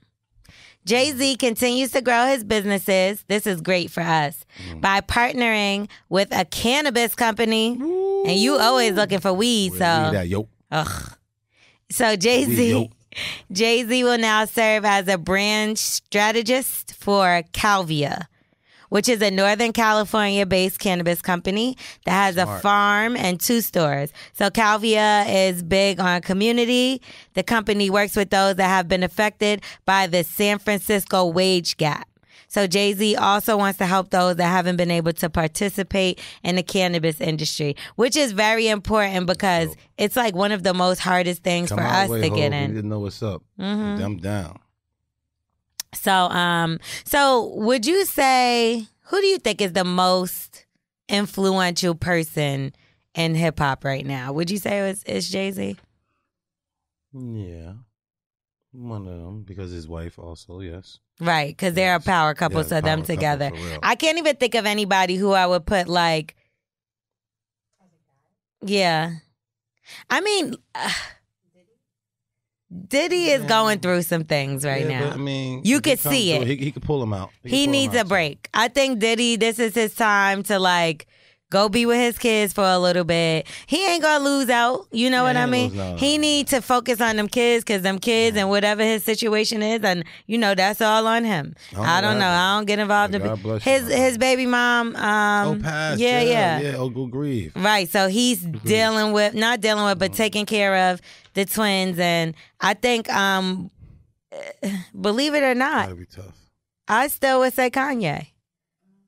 Jay Z continues to grow his businesses. This is great for us Mm. by partnering with a cannabis company. And you always looking for weed, Where so we at, yo. ugh. So Jay Z. Jay Z will now serve as a brand strategist for Caliva, which is a Northern California based cannabis company that has a farm and two stores. So Caliva is big on community. The company works with those that have been affected by the San Francisco wage gap. So Jay Z also wants to help those that haven't been able to participate in the cannabis industry, which is very important because it's like one of the most hardest things Come for us way, to ho. get We in. didn't know what's up. Mhm. Them down. So, um, so would you say who do you think is the most influential person in hip hop right now? Would you say it was it's Jay Z? Yeah. One of them because his wife also, yes. Right, because they're a power couple, Yeah, so them together. I can't even think of anybody who I would put like. Yeah, I mean, uh, Diddy is Yeah. going through some things right Yeah, now. But, I mean, You could see it. He, he could pull him out. he him needs a break. I think Diddy, this is his time to like go be with his kids for a little bit. He ain't gonna lose out. You know Yeah, what I mean? he need to focus on them kids because them kids and whatever his situation is, and you know that's all on him. I don't I know don't know. I don't get involved in bless you, his his baby mom. Um, Oh, passed. yeah, yeah, yeah. Oh, go grieve. Right. So he's dealing with not dealing with, but taking care of the twins, and I think, um, believe it or not, That'd be tough. I still would say Kanye.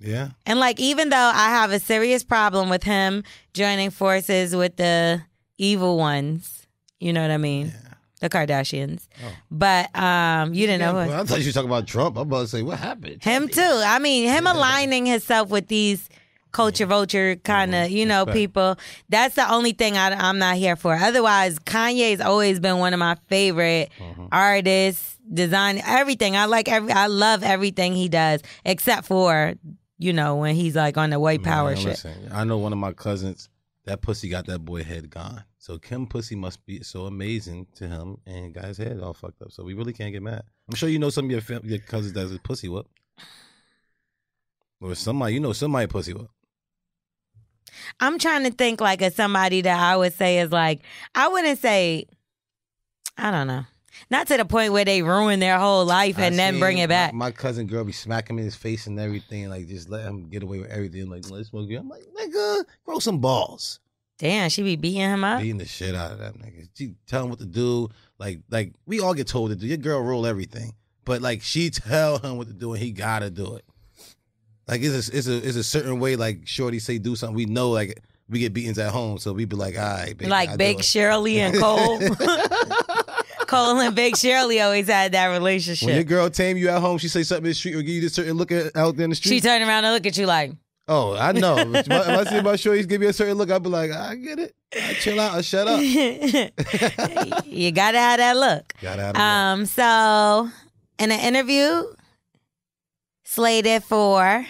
Yeah. And like, even though I have a serious problem with him joining forces with the evil ones, you know what I mean? Yeah. The Kardashians. Oh. But um, you didn't know Yeah, who. well, I thought you were talking about Trump. I'm about to say, what happened? Him too. I mean, him aligning himself with these culture vulture kind of, you know, people. That's the only thing I, I'm not here for. Otherwise, Kanye's always been one of my favorite Mm-hmm. artists, design, everything. I like every, I love everything he does, except for, you know, when he's like on the white power Man, shit. Listen, I know one of my cousins. That pussy got that boy head gone. So Kim pussy must be so amazing to him, and got his head all fucked up. So we really can't get mad. I'm sure you know some of your fam- your cousins that's a pussy whoop, or somebody you know somebody pussy whoop. I'm trying to think like of somebody that I would say is like I wouldn't say I don't know. Not to the point where they ruin their whole life and I then bring it back. My, cousin girl be smacking me in his face and everything, like just let him get away with everything. Like let's smoke you. I'm like, nigga, grow some balls. Damn, she be beating him up. Beating the shit out of that nigga. She tell him what to do. Like, like we all get told to do. Your girl rule everything, but like she tell him what to do and he gotta do it. Like it's a, it's a it's a certain way. Like Shorty say do something. We know like we get beatings at home, so we be like, all right, baby, like it." Shirley and Cole. Cole and Big Shirley always had that relationship. When your girl tame you at home, she say something in the street or give you this certain look at, out there in the street. She turn around and look at you like, oh, I know. if I see my shorties give me a certain look, I'll be like, I get it. I chill out. I shut up. you gotta have that look. Gotta have. Um, so in an interview slated for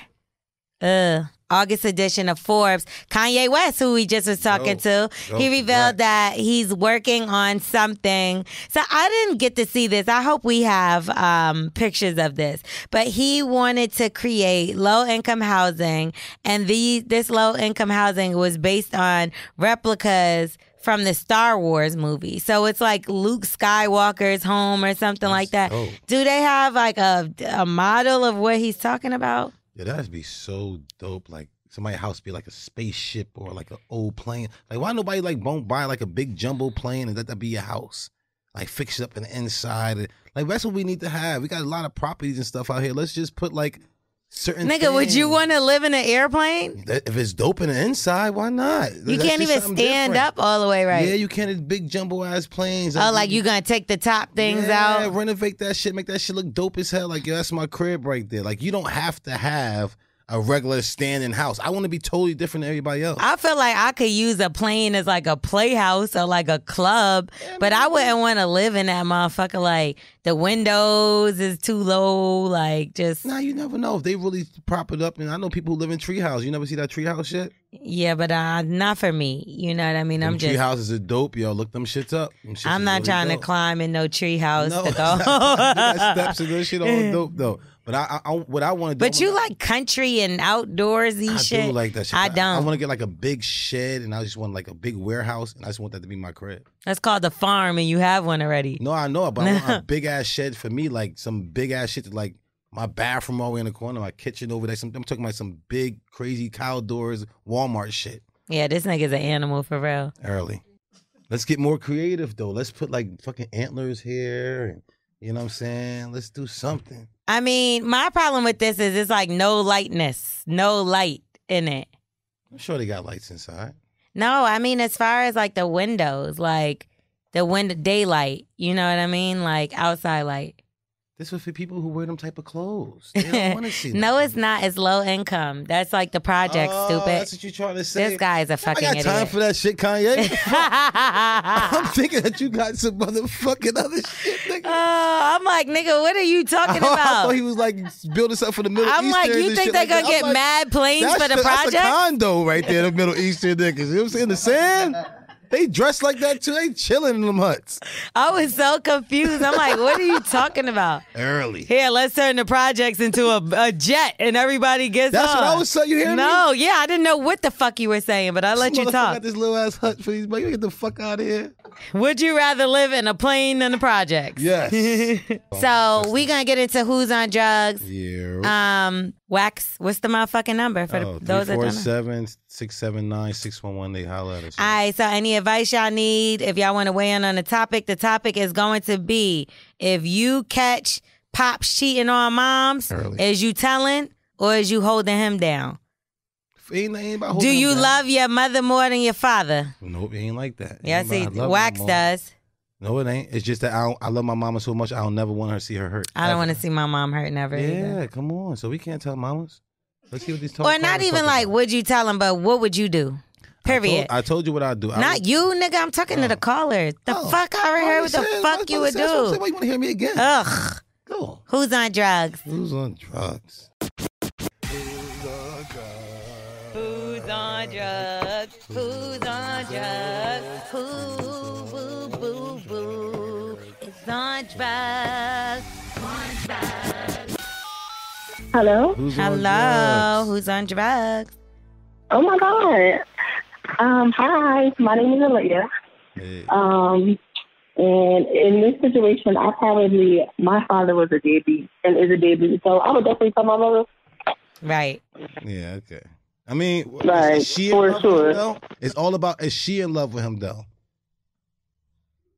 uh August edition of Forbes, Kanye West, who we just was talking to, he revealed Right. that he's working on something. So I didn't get to see this. I hope we have um, pictures of this. But he wanted to create low income housing, and the this low income housing was based on replicas from the Star Wars movie. So it's like Luke Skywalker's home or something like that. dope. Do they have like a, a model of what he's talking about? Yeah, that'd be so dope. Like somebody's house be like a spaceship or like an old plane. Like why nobody like won't buy like a big jumbo plane and let that be your house? Like fix it up in the inside. Like that's what we need to have. We got a lot of properties and stuff out here. Let's just put like certain. Nigga, would you want to live in an airplane? If it's dope in the inside, why not? You can't even stand up all the way right. Yeah, you can't. It's big jumbo ass planes. oh, like you gonna take the top things out. yeah, out? renovate that shit, make that shit look dope as hell. Like, yo, that's my crib right there. Like, you don't have to have a regular standing house. I want to be totally different than everybody else. I feel like I could use a plane as like a playhouse or like a club, but I wouldn't want to live in that motherfucker. Like the windows is too low, like just Nah, you never know if they really prop it up. And I know people who live in treehouse. You never see that treehouse shit. yeah, but uh, not for me. You know what I mean? I'm Them just. tree houses are dope, yo. Look them shits up. Them shits I'm not really trying to climb in no tree house No, to go. steps and this shit all dope though. But I, I, I what I want to do. but you like country and outdoorsy I shit. I do like that shit. I don't. I want to get like a big shed, and I just want like a big warehouse, and I just want that to be my crib. That's called the farm, and you have one already. No, I know, it, but I want a big ass shed for me, like some big ass shit, to, like my bathroom all the way in the corner, my kitchen over there. Some, I'm talking about some big, crazy cow doors, Walmart shit. Yeah, this nigga's an animal for real. Early. Let's get more creative though. Let's put like fucking antlers here, and you know what I'm saying. Let's do something. I mean, my problem with this is it's like no lightness, no light in it. I'm sure they got lights inside. No, I mean as far as like the windows, like the window daylight, you know what I mean? Like outside light. This was for people who wear them type of clothes. They don't want to see. no, it's not. It's low income. That's like the project, Oh, stupid. That's what you're trying to say. This guy is a fucking I got time idiot. for that shit, Kanye. I'm thinking that you got some motherfucking other shit, nigga. Oh, I'm like, nigga, what are you talking about? I thought he was like building something for the Middle I'm like, you think they're gonna get like, mad planes for the project? That's a condo right there, the Middle Eastern niggas. You know what I'm saying? The sand. They dress like that too. They chilling in them huts. I was so confused. I'm like, what are you talking about? Early. Here, let's turn the projects into a, a jet and everybody gets That's what on. I was saying. You hear me? No, yeah, I didn't know what the fuck you were saying, but I let you Motherfucker talk. Got this little ass hut for these. But you get the fuck out of here. Would you rather live in a plane than the projects? Yes. So we gonna get into who's on drugs. yeah. Um, Wax, what's the motherfucking number for Oh, the, those that don't know? 347 679 611. They holler at us. All right, so any advice y'all need, if y'all want to weigh in on the topic, the topic is going to be if you catch Pops cheating on moms, Early. is you telling or is you holding him down? Ain't, ain't about Do you down. love your mother more than your father? Nope, it ain't like that. Yeah, see, about- I love Wax does. No, it ain't. It's just that I, don't, I love my mama so much. I don't never want her to see her hurt. I don't want to see my mom hurt never Yeah, either. come on. So we can't tell mamas. Let's see what these talk Or not even like, about. would you tell him, but what would you do? I told- Period. I told you what I do. I Not would- you, nigga. I'm talking to the oh. caller. The Oh. fuck I already Oh, heard what the shit, fuck you what- would that's what I'm do. Why you want to hear me again? Ugh. Go. Who's on drugs? Who's on drugs? Who's on drugs? Who's on drugs? Who, boo, boo, boo, is on drugs? Hello. Who's Hello, drugs? who's on drugs? Oh my God. Um, hi, my name is Aaliyah. Hey. Um, and in this situation, I probably my father was a deadbeat and is a deadbeat, so I would definitely tell my mother. Right. Yeah, okay. I mean, is- Right, is she for sure. him. It's all about is she in love with him though?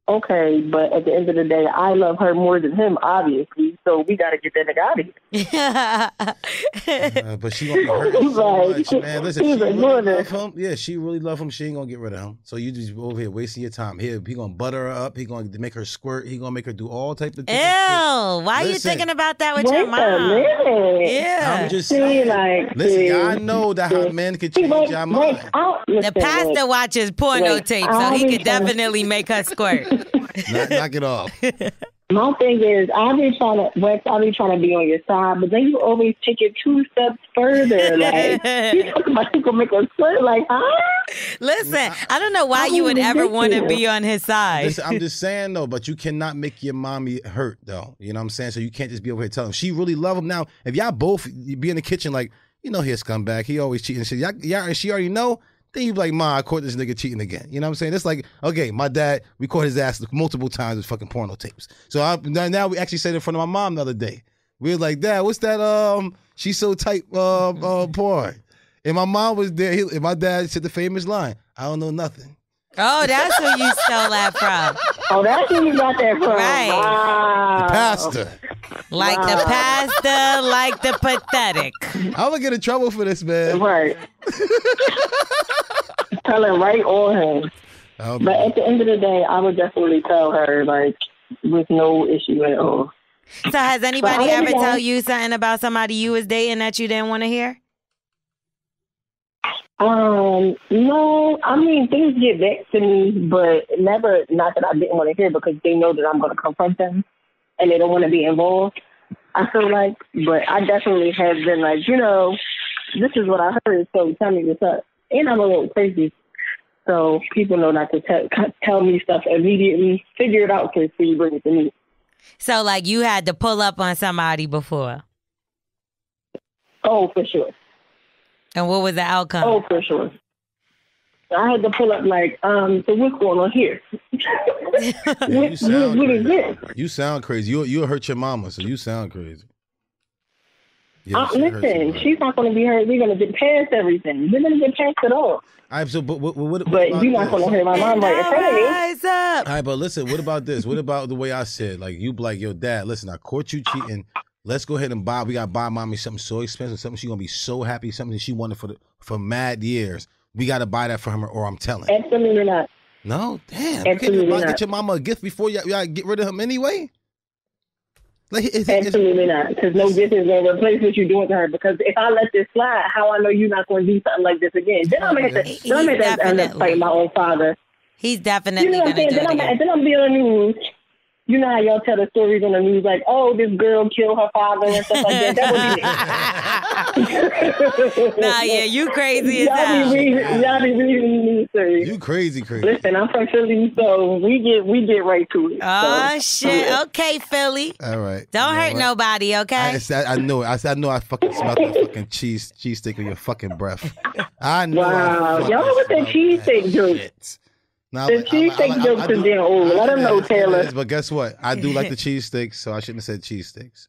Okay, but at the end of the day, I love her more than him, obviously. So we got to get that nigga out of here. Uh, but she gonna be hurting so Right. much, man. Listen, He's she a really love him. Yeah, she really love him. She ain't gonna get rid of him. So you just over here wasting your time. Here, he gonna butter her up. He gonna make her squirt. He gonna make her do all type of Ew. different shit. Why are you thinking about that with your a mom? Yeah. I'm just saying. like, Listen, see, I know that how men can change wait, your mind. I'll- The pastor wait. watches porno Wait, tapes, so I'll he could trying to- definitely make her squirt. Knock, knock it off. My thing is, I be trying to, Wes, I be trying to be on your side, but then you always take it two steps further. Like, you talking about you gonna make a squirt, like, huh? Listen, I don't know why How you would ever want to be on his side. Listen, I'm just saying though, but you cannot make your mommy hurt though. You know what I'm saying? So you can't just be over here telling him. She really love him. Now, if y'all both be in the kitchen like, you know, he's a scumbag. He always cheating. and Shit. Y'all, y'all, she already know. Then you be like, Ma, I caught this nigga cheating again. You know what I'm saying? It's like, okay, my dad, we caught his ass multiple times with fucking porno tapes. So I, now, we actually said in front of my mom the other day. We were like, Dad, what's that? Um, she's so tight, uh, uh, porn. And my mom was there. He, and my dad said the famous line, I don't know nothing. Oh, that's who you stole that from. Oh, that's who you got that from. Right. Wow. Pastor. Like the pastor, like the pathetic. I'm gonna get in trouble for this, man. Right. tell her right on him. Oh, But at the end of the day, I would definitely tell her, like, with no issue at all. So has anybody ever don't tell you something about somebody you was dating that you didn't want to hear? Um, no, I mean things get back to me, but never not that I didn't want to hear because they know that I'm going to confront them, and they don't want to be involved. I feel like, but I definitely have been like, you know, this is what I heard, so tell me what's up. And I'm a little crazy, so people know not to tell tell me stuff immediately. Figure it out first before you bring it to me. So like you had to pull up on somebody before. Oh, for sure. And what was the outcome? Oh, for sure. I had to pull up like, um, so what's going on here? what, you what, sound what is crazy. this? You sound crazy. You you hurt your mama, so you sound crazy. Yeah, Uh, she listen, she's not going to be hurt. We're going to get past everything. We're going to get past it all. All right, so but what, what, what But you're not going to hurt my mom right in front of me. Rise up. All right, but listen, what about this? What about the way I said? Like you be like, yo, dad, listen, I caught you cheating. Let's go ahead and buy. We got to buy mommy something so expensive, something she's gonna be so happy, something she wanted for the, for mad years. We got to buy that for her, or I'm telling. Absolutely not. No, damn. Absolutely buy- not. get your mama a gift before you, you get rid of him anyway. Like, it's, it's, Absolutely not. Because no gift is going to replace what you're doing to her. Because if I let this slide, how I know you're not going to do something like this again? Then I'm going to have He- to, then I'm going to have to end up definitely- fighting my own father. He's definitely You definitely know what I'm gonna do saying? it Then I'm, again. then I'm be on the news. You know how y'all tell the stories on the news, like, oh, this girl killed her father and stuff like that. That would be nah, yeah, you crazy as y'all be reading, y'all be reading news stories. you crazy, crazy. Listen, I'm from Philly, so we get we get right to it. Oh so, shit. Okay, Philly. All right. Don't You know hurt what? nobody, okay? it's- I, I know it. I, said- I know I fucking smelled that fucking cheese cheese steak on your fucking breath. I know. Wow. I Y'all with the smelled cheese that steak joke. Shit. Nah, The but cheesesteak I- I- jokes I is getting old. I Let 'em know, it is, it Taylor. is, But guess what? I do like the cheese steaks, so I shouldn't have said cheese steaks.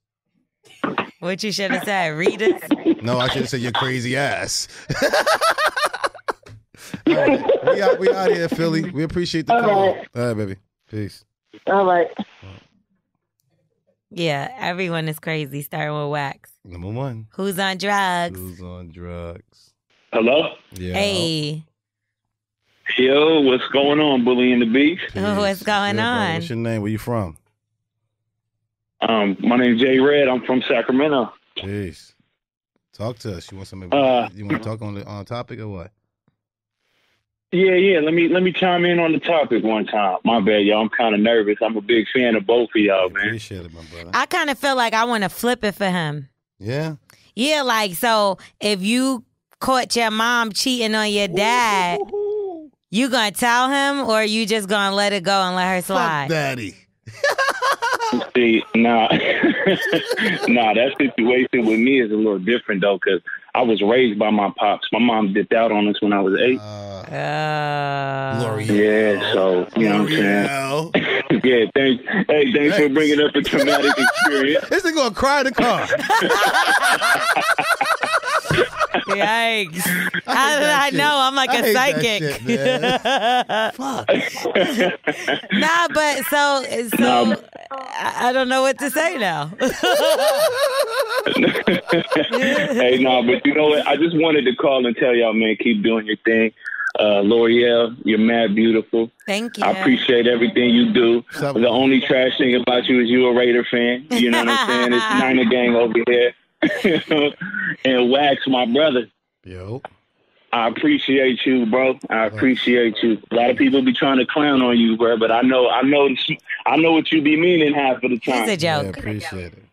What you should have said, Rita's. No, I should have said your crazy ass. All right, we out. We out here, Philly. We appreciate the All call. right. All right, baby. Peace. All right. Yeah, everyone is crazy, starting with wax. Number one. Who's on drugs? Who's on drugs? Hello? Yeah. Hey, Yo, what's going on, Bully and the Beef? what's going Good, bro. on? What's your name? Where you from? Um, my name's Jay Red. I'm from Sacramento. Peace. Talk to us. You want something? Uh, you want to talk on the on topic or what? Yeah, yeah. Let me let me chime in on the topic one time. My bad, y'all. I'm kind of nervous. I'm a big fan of both of y'all, man. Appreciate it, my brother. I kind of feel like I want to flip it for him. Yeah. Yeah, like so if you caught your mom cheating on your dad, you gonna tell him or you just gonna let it go and let her slide? Fuck daddy. See, nah, nah. That situation with me is a little different though, because I was raised by my pops. My mom dipped out on us when I was eight. Uh, Lore'l. Yeah, so you know what I'm saying. Yeah, thanks. Hey, thanks for bringing up a traumatic experience. This nigga gonna cry in the car. Yikes. How did I shit. know? I'm like I a hate that psychic. shit, Fuck. nah, but so so I, I don't know what to say now. hey, no, but you know what? I just wanted to call and tell y'all, man, keep doing your thing. Uh, Lore'l, you're mad beautiful. Thank you. I appreciate everything you do. The only trash thing about you is you a Raider fan. You know what I'm saying? It's Niner gang over here. and Wax, my brother. Yo. I appreciate you, bro. I appreciate you. A lot of people be trying to clown on you, bro, but I know, I know, I know what you be meaning half of the time. time. a Yeah, joke. appreciate it.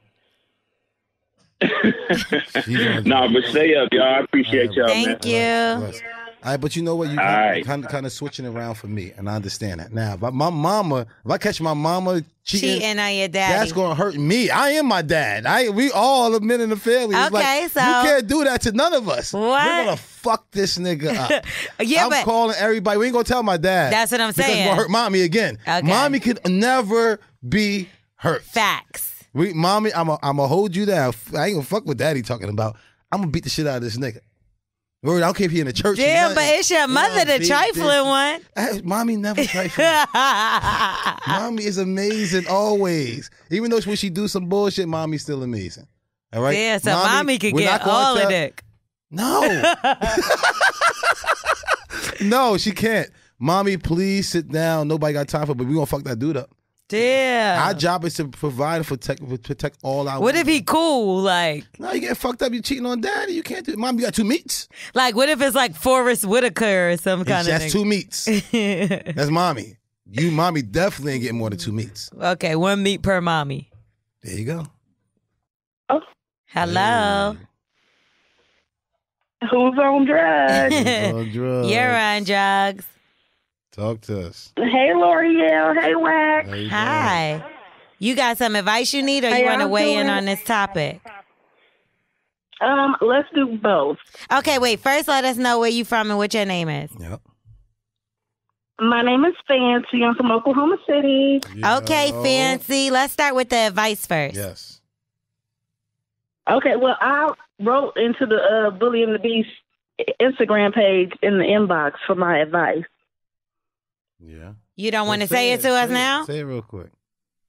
She's on nah, but stay up, y'all. I appreciate y'all, man. Thank you. Bless. All right, but you know what? You All right. kind of kind of switching around for me, and I understand that. Now, if I- my mama, if I catch my mama cheating, Cheating on your daddy. that's gonna hurt me. I am my dad. I we all the men in the family. It's like, Okay, so- you can't do that to none of us. What? We're gonna fuck this nigga up. yeah, I'm but calling everybody. We ain't gonna tell my dad. That's what I'm Because saying. gonna hurt mommy again. Okay. Mommy could never be hurt. facts. We, mommy, I'm a, I'm gonna hold you down. I ain't gonna fuck with daddy talking about. I'm gonna beat the shit out of this nigga. Or I don't care if he in the church. Damn, but it's your You know, mother, the trifling one. Eh, Mommy never trifling. mommy is amazing always. Even though when she do some bullshit, mommy's still amazing. All right. Yeah, so mommy, could get all of tell- dick. No. no, she can't. Mommy, please sit down. Nobody got time for, but we gonna fuck that dude up. Damn. Our job is to provide and protect, protect all our. what if he cool? Like, No, you get fucked up. You cheating on daddy. You can't do it. Mom, you got two meats. like what if it's like Forest Whitaker or some kind of That's of two meats. That's mommy. You, mommy, definitely ain't getting more than two meats. okay, one meat per mommy. There you go. Oh. Hello. Who's on drugs? On drugs. You're on drugs. Talk to us. hey, Lore'l. Hey, Wax. How? Hi. You got some advice you need, or How you want to weigh in on this topic? Um, let's do both. Okay, wait. First, let us know where you from and what your name is. Yep. My name is Fancy. I'm from Oklahoma City. Okay, fancy. Let's start with the advice first. Yes. Okay, well, I wrote into the uh, Bully and the Beast Instagram page in the inbox for my advice. Yeah. You don't want to say it to us say now? Say it real quick.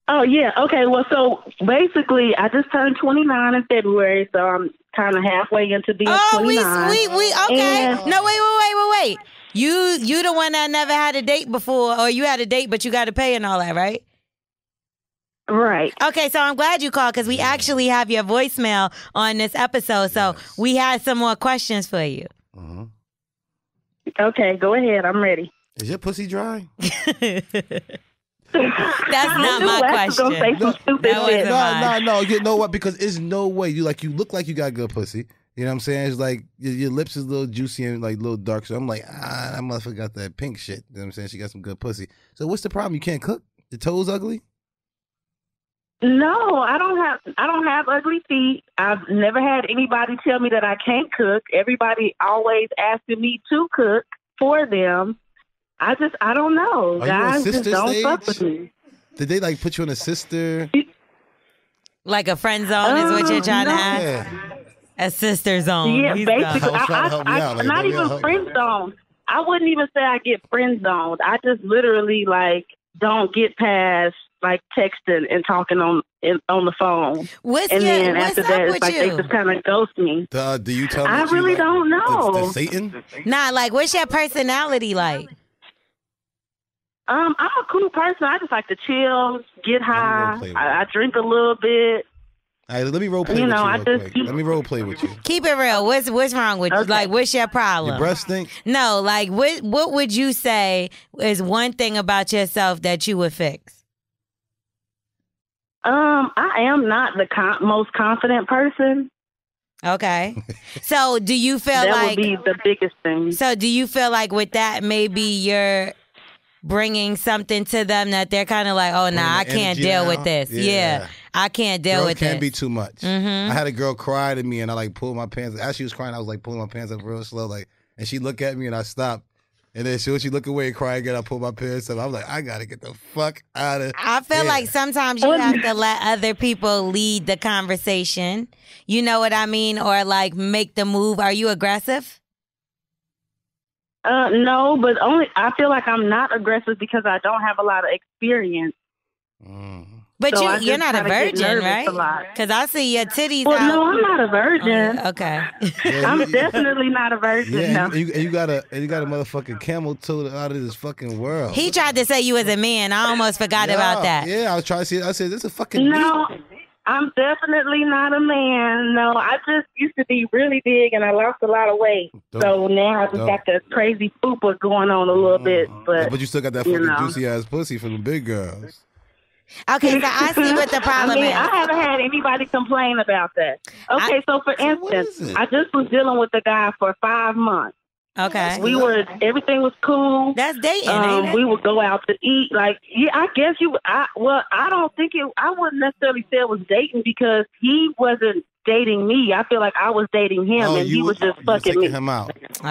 Oh yeah, okay. Well, so basically, I just turned 29 in February, so I'm kind of halfway into being Oh, we, 29. we, we, okay. And- No, wait, wait, wait, wait, wait. You, you the one that never had a date before, or you had a date, but you got to pay and all that, right? Right. Okay, so I'm glad you called because we actually have your voicemail on this episode. So Yes. we had some more questions for you. Uh-huh. Okay, go ahead. I'm ready. Is your pussy dry? That's not my Wax question. say some stupid shit. no, no, no. You know what? Because it's no way. You like you look like you got good pussy. You know what I'm saying? It's like your, your lips is a little juicy and like a little dark. So I'm like, ah, that motherfucker got that pink shit. You know what I'm saying? She got some good pussy. So what's the problem? You can't cook? The toes ugly? No, I don't have. I don't have ugly feet. I've never had anybody tell me that I can't cook. Everybody always asking me to cook for them. I just, I don't know. Are you on Guys just don't fuck with me. Did they like put you in a sister? Like a friend zone is what you're trying to no. ask? Yeah. A sister zone. Yeah, He's basically, gone. I was trying to I, I, like, not even friend zone. I wouldn't even say I get friend zoned. I just literally like don't get past like texting and talking on in, on the phone, What's and your, then what's after up that, with it's like you? they just kind of ghost me. The, uh, do you tell me? I you really like don't the- know. The, Satan? Nah, like what's your personality like? Um, I'm a cool person. I just like to chill, get high. I, I drink a little bit. All right, let me role play You with know, you I real just- quick. Let me role play with you. Keep it real. What's what's wrong with you? Like what's your problem? Your breast stink? No, like what what would you say is one thing about yourself that you would fix? Um, I am not the con- most confident person. Okay. so do you feel that like that would be the biggest thing. so do you feel like with that maybe you're bringing something to them that they're kind of like, oh Bring nah, the I can't deal down? with this. Yeah. Yeah. I can't deal girl with can't this. be too much. Mhm. I had a girl cry to me, and I like pulled my pants. As she was crying, I was like pulling my pants up real slow, like, and she looked at me, and I stopped. And then she, when she look away and cry again, I pull my pants up. I'm like, I gotta get the fuck out of. I feel here. like sometimes you have to let other people lead the conversation. You know what I mean? Or like make the move. Are you aggressive? Uh, no, but only I feel like I'm not aggressive because I don't have a lot of experience. Mm. But So you, you're not a virgin, right? Because I see your titties Well, out. no, I'm not a virgin. Oh, okay. Yeah, I'm you- definitely not a virgin. Yeah, no. you, you got a you got a motherfucking camel toe out of this fucking world. He tried to say you was a man. I almost forgot Yeah, about that. Yeah, I was trying to see. I said, "This is fucking No, I'm definitely not a man. No, I just used to be really big and I lost a lot of weight. Dope. So now I just Dope. got the crazy fupa going on a little bit. Mm-hmm. But, but you still got that fucking know. juicy ass pussy from the big girls. Okay, so I see what the problem I mean, is. I haven't had anybody complain about that. Okay, so for instance, is it? I just was dealing with the guy for five months. Okay. We were everything was cool. That's dating, Um, ain't it? we would go out to eat. Like, yeah, I guess you. I well, I don't think it. I wouldn't necessarily say it was dating because he wasn't dating me. I feel like I was dating him, oh, and he was just fucking me. him out. Uh,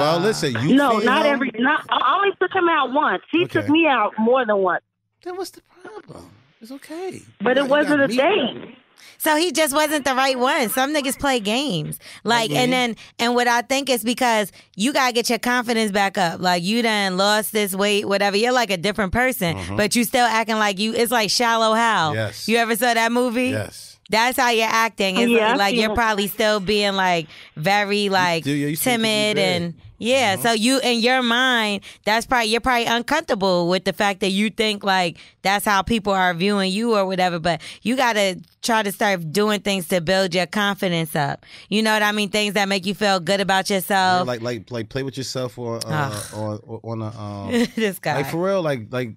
well, listen, you no, not him? every. Not. I only took him out once. He Okay. took me out more than once, Then what's the problem? It's okay. but You it wasn't a got meat. date. So he just wasn't the right one. Some niggas play games. Like, and then, and what I think is because you gotta get your confidence back up. Like, you done lost this weight, whatever. You're like a different person, mm-hmm. but you still acting like you, it's like Shallow Hal. Yes. You ever saw that movie? Yes. That's how you're acting. It's Yeah, like, I've you're probably still being like very like do, yeah, you seem to be timid big. and yeah. So you in your mind, that's probably you're probably uncomfortable with the fact that you think like that's how people are viewing you or whatever. But you gotta try to start doing things to build your confidence up. You know what I mean? Things that make you feel good about yourself. like like like play with yourself or uh, or, or on a um this guy. like for real like like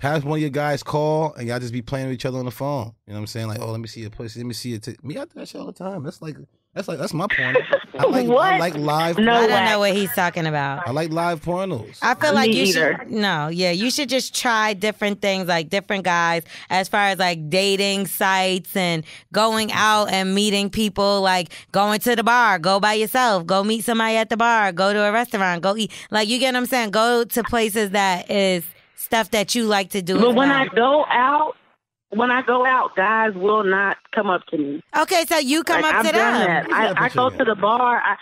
have one of your guys call and y'all just be playing with each other on the phone. You know what I'm saying? Like, oh, let me see your pussy, let me see your t-. Me, I do that shit all the time. That's like that's like that's my point. I like I like live. No I don't know what he's talking about. I like live pornos. I feel Me like you either. should no, yeah, you should just try different things, like different guys, as far as like dating sites and going out and meeting people, like going to the bar, go by yourself, go meet somebody at the bar, go to a restaurant, go eat. Like you get what I'm saying? Go to places that is stuff that you like to do. But when I go out, when I go out, guys will not come up to me. okay, so you come like, up I've to done them. that. Look at that I, I go to the bar. I,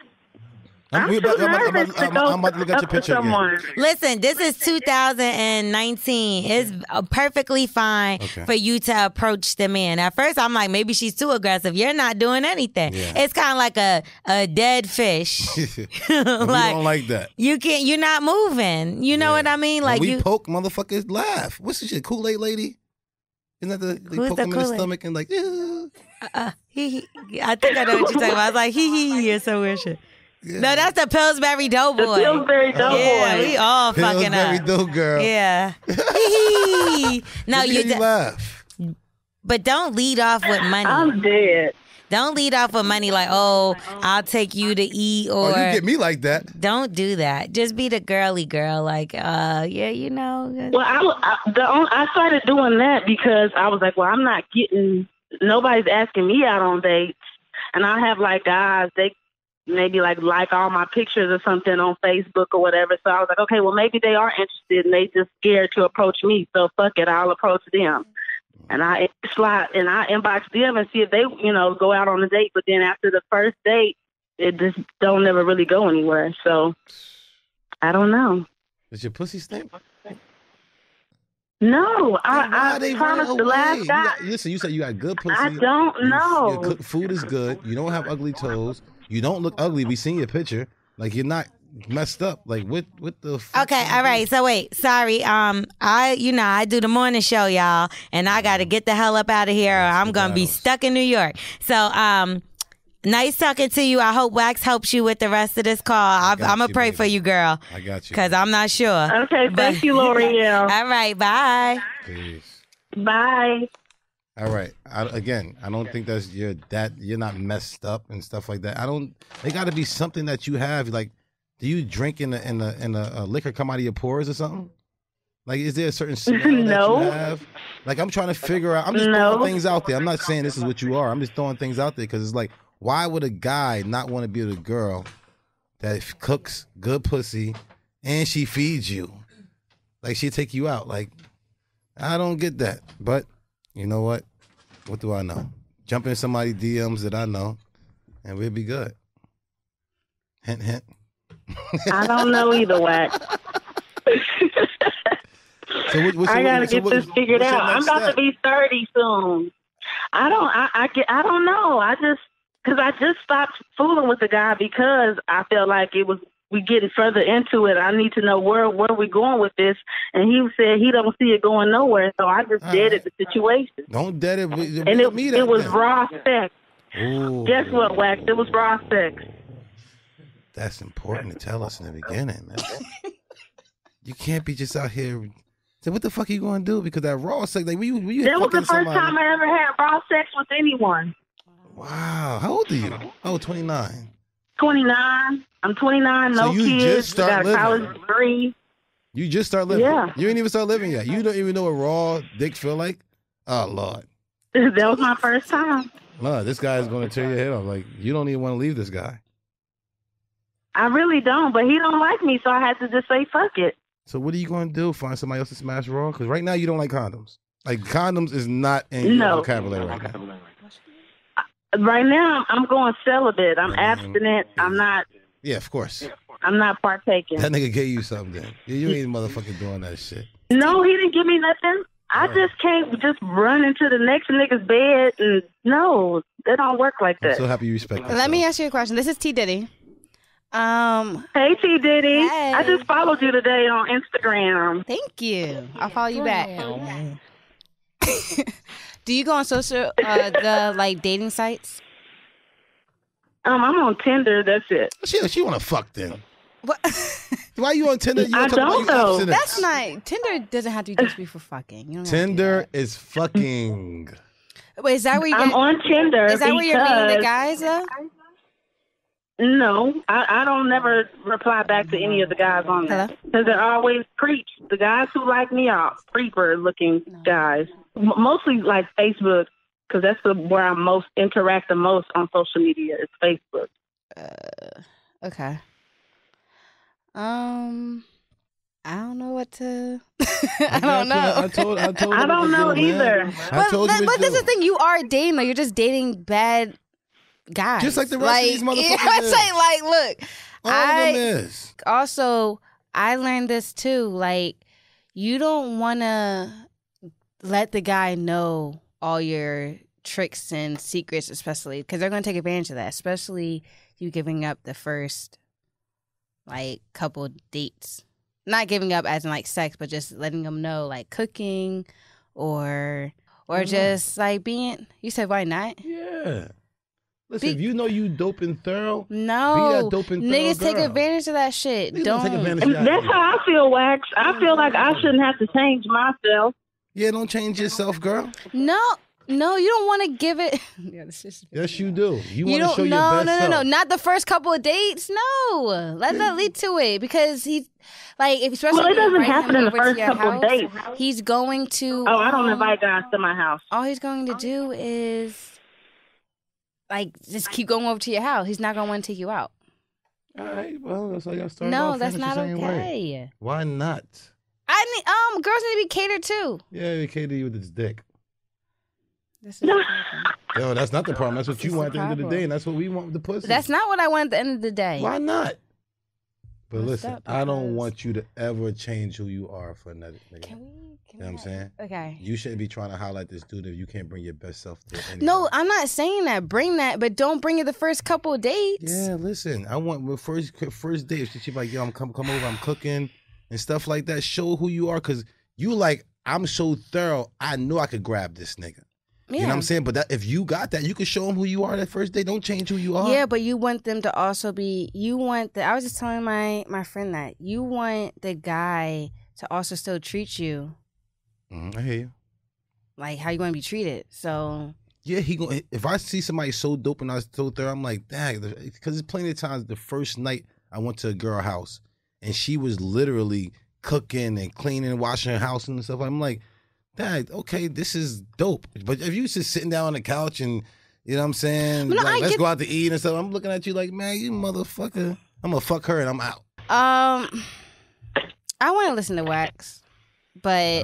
I'm, we too about- I'm about- I'm nervous about- to I'm- go I'm about to look at up your to picture again. someone. Listen, this is 2019. It's uh, perfectly fine Okay. for you to approach the man. At first, I'm like, maybe she's too aggressive. You're not doing anything. Yeah. It's kind of like a, a dead fish. we don't like that. you can't. You're not moving. You know Yeah. what I mean? When Like we you. poke motherfuckers laugh. What's this shit? Kool Aid lady. Isn't that the they Who's poke the them in the Kool-Aid? stomach and like yeah. uh, he, he, I think I know what you're talking about. I was like, he, he, he, or some weird shit. yeah. No, that's the Pillsbury Doughboy. The Pillsbury Doughboy. yeah, we all fucking up. Pillsbury up. Dough girl. Yeah. Hee-hee. no, you. you laugh. but don't lead off with money. I'm dead. Don't lead off with money like, oh, I'll take you to eat or Oh, you get me like that. don't do that. Just be the girly girl, like, uh, yeah, you know. Well, I, I, the, on- I started doing that because I was like, well, I'm not getting, nobody's asking me out on dates. And I have like guys, they maybe like like all my pictures or something on Facebook or whatever. So I was like, okay, well, maybe they are interested and they just scared to approach me. So fuck it, I'll approach them. And I slide and I inbox them and see if they, you know, go out on a date. But then after the first date, it just don't never really go anywhere. So I don't know. Is your pussy stink? No, I, I promised the last You guy. got- listen, you said you got good pussy. I don't You- know. Your food is good. You don't have ugly toes. You don't look ugly. We seen your picture. Like you're not messed up. Like what? What the? fuck Okay, All right. all. So wait, sorry. Um, I, you know, I do the morning show, y'all, and I got to get the hell up out of here, or I'm gonna be stuck in New York. So, um, nice talking to you. I hope Wax helps you with the rest of this call. I, I'm gonna pray baby. for you, girl, I got you. because I'm not sure. Okay, But- thank you, Lore'l. All right, bye. Peace. Bye. All right. I, again, I don't think that's you're that you're not messed up and stuff like that. I don't. They got to be something that you have. Like, do you drink in the in the in the uh, liquor come out of your pores or something? Like, is there a certain smell that No. you have? Like, I'm trying to figure out. I'm just No. throwing things out there. I'm not saying this is what you are. I'm just throwing things out there because it's like, why would a guy not want to be with a girl that cooks good pussy and she feeds you? Like, she take you out. Like, I don't get that. But you know what? What do I know? Jump in somebody DMs that I know, and we'll be good. Hint, hint. I don't know either, Wax. So what, what's I gotta so get what- this figured out. I'm about step? to be 30 soon. I don't. I. I get. I don't know. I just because I just stopped fooling with the guy because I felt like it was we getting further into it. I need to know where where we going with this. And he said he don't see it going nowhere. So I just All deaded right. the situation. Don't dead it. We, And it, it was then. raw sex. Ooh, Guess what, Wax? It was raw sex. That's important to tell us in the beginning, man. you can't be just out here. So what the fuck are you going to do? Because that raw sex, like, when you That was the first somebody- time I ever had raw sex with anyone. Wow. How old are you? Oh, 29. 29. I'm 29, no So you kids. just start got a living. college degree. You just start living. Yeah. You ain't even start living yet. You don't even know what raw dick feel like. Oh Lord, that was my first time. Lord, this guy is going to tear your head off. Like you don't even want to leave this guy. I really don't, but he don't like me, so I had to just say fuck it. So what are you going to do? Find somebody else to smash raw? Because right now you don't like condoms. Like condoms is not in your No. vocabulary right now. Right now, I'm going celibate. I'm Mhm. abstinent. I'm not. Yeah, of course. I'm not partaking. That nigga gave you something. You ain't motherfucking doing that shit. No, he didn't give me nothing. I Oh. just can't just run into the next nigga's bed and no, that don't work like I'm that. so happy you respect yourself. Let me ask you a question. This is T Diddy. Um, hey T Diddy, Hey. I just followed you today on Instagram. thank you. I'll follow you back. Do you go on social uh the like dating sites? Um, I'm on Tinder. That's it. She she want to fuck them. What? Why you on Tinder? You I wanna talk don't know. That's not Tinder. Doesn't have to be just be for fucking. You don't have to do Tinder is fucking. Wait, is that where you I'm get? on Tinder. Is that where you're meeting the guys? Though? No, I, I don't never reply back to any of the guys on there Hello? because they're always creeps. The guys who like me are creeper looking guys, M- mostly like Facebook because that's the where I most interact the most on social media is Facebook. Uh, okay. Um, I don't know what to. I don't know. I told. I told. I you what don't know do, man. either. I but told but, you. but this is the thing. You are dating though. You're just dating bad guys. Just like the rest of these motherfuckers I'm is. saying, like, look. All I of them is. also I learned this too. Like, you don't want to let the guy know all your tricks and secrets, especially because they're going to take advantage of that. Especially you giving up the first like couple dates. Not giving up as in like sex, but just letting them know like cooking or or not? just like being. You said why not? Yeah. Listen, Be- if you know you dope and thorough, No, that dope and niggas thorough take girl. advantage of that shit. Niggas don't don't take advantage of that. that's how I feel, Wax. I feel like I shouldn't have to change myself. Yeah, don't change yourself, girl. No, no, you don't want to give it. yeah, this is- Yes, you do. You, You want to don't. show No, your best no, no, no. self. Not the first couple of dates. No, let that lead to it because he's like, if especially Well, it doesn't invite happen in the to first your couple house, dates. He's going to. Oh, I don't um, invite guys to my house. All he's going to do is like just keep going over to your house. He's not going to want to take you out. All right, well, that's how y'all start No, off, that's not same way. okay. Why not? I need um girls need to be catered too. Yeah, they cater you with this dick. This is the problem. Yo, that's not the problem. That's what you That's want at the the end of the day, and that's what we want with the pussy. That's not what I want at the end of the day. Why not? But What's listen, I don't want you to ever change who you are for another nigga. Can we? Can You know we what I'm saying? Okay. You shouldn't be trying to highlight this dude if you can't bring your best self to. No, I'm not saying that. Bring that, but don't bring it the first couple of dates. Yeah, listen. I want with first first date. She like, yo, I'm come come over. I'm cooking and stuff like that. Show who you are, cause you like. I'm so thorough. I know I could grab this nigga. You know what I'm saying? But that if you got that, you can show them who you are that first day. Don't change who you are. Yeah, but you want them to also be. You want the. I was just telling my my friend that you want the guy to also still treat you Mhm, I hear you. like how you want to be treated. So Yeah, he going if I see somebody so dope and I was so there, I'm like, dang, because there's plenty of times the first night I went to a girl house and she was literally cooking and cleaning, washing her house and stuff. I'm like, dang, okay, this is dope. But if you just sitting down on the couch and you know what I'm saying, No, like, let's get- go out to eat and stuff, I'm looking at you like, man, you motherfucker. I'm gonna fuck her and I'm out. um, I want to listen to Wax, but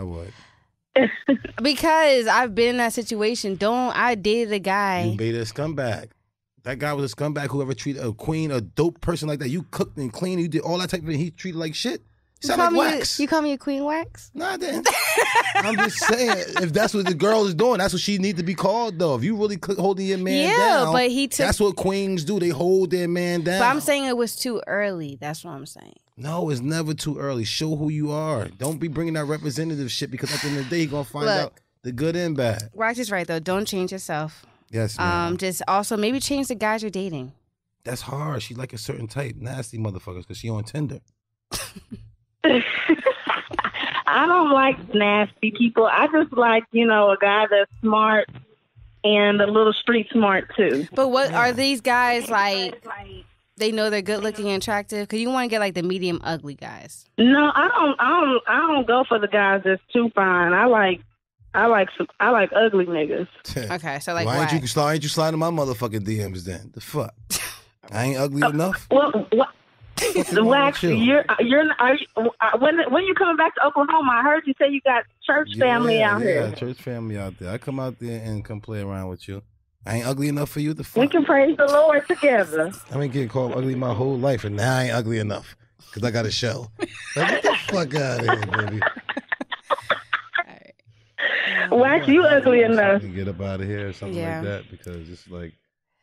because I've been in that situation, don't I dated a guy? You made a scumbag. That guy was a scumbag. Whoever treated a queen, a dope person like that, you cooked and cleaned, you did all that type of thing. He treated like shit. You sound like me, wax. you call me a queen wax? Nah, I didn't. I'm just saying, if that's what the girl is doing, that's what she need to be called, though. If you really holding your man Yeah, down, but he took- That's what queens do. They hold their man down. But I'm saying it was too early. That's what I'm saying. no, it's never too early. Show who you are. Don't be bringing that representative shit because at the end of the day, you're gonna find Look. out the good and bad. Wax is right though. Don't change yourself. Yes, man. Um, just also maybe change the guys you're dating. that's hard. She like a certain type, nasty motherfuckers, because she on Tinder. I don't like nasty people. I just like, you know, a guy that's smart and a little street smart too. But what are these guys like? They know they're good looking and attractive. Cause you want to get like the medium ugly guys. No, I don't. I don't. I don't go for the guys that's too fine. I like. I like. some- I like ugly niggas. Okay, so like why ain't you why ain't you sliding my motherfucking DMs then? The fuck? I ain't ugly enough. Well, what? The wax. you? You're. You're. Are you, uh, when when you coming back to Oklahoma? I heard you say you got church family yeah, out yeah, here. church family out there. I come out there and come play around with you. I ain't ugly enough for you. The We can praise the Lord together. I've been getting called ugly my whole life, and now I ain't ugly enough because I got a show. Like, get the fuck out of here, baby. Wax, you ugly enough. And get up out of here or something Yeah. like that because it's like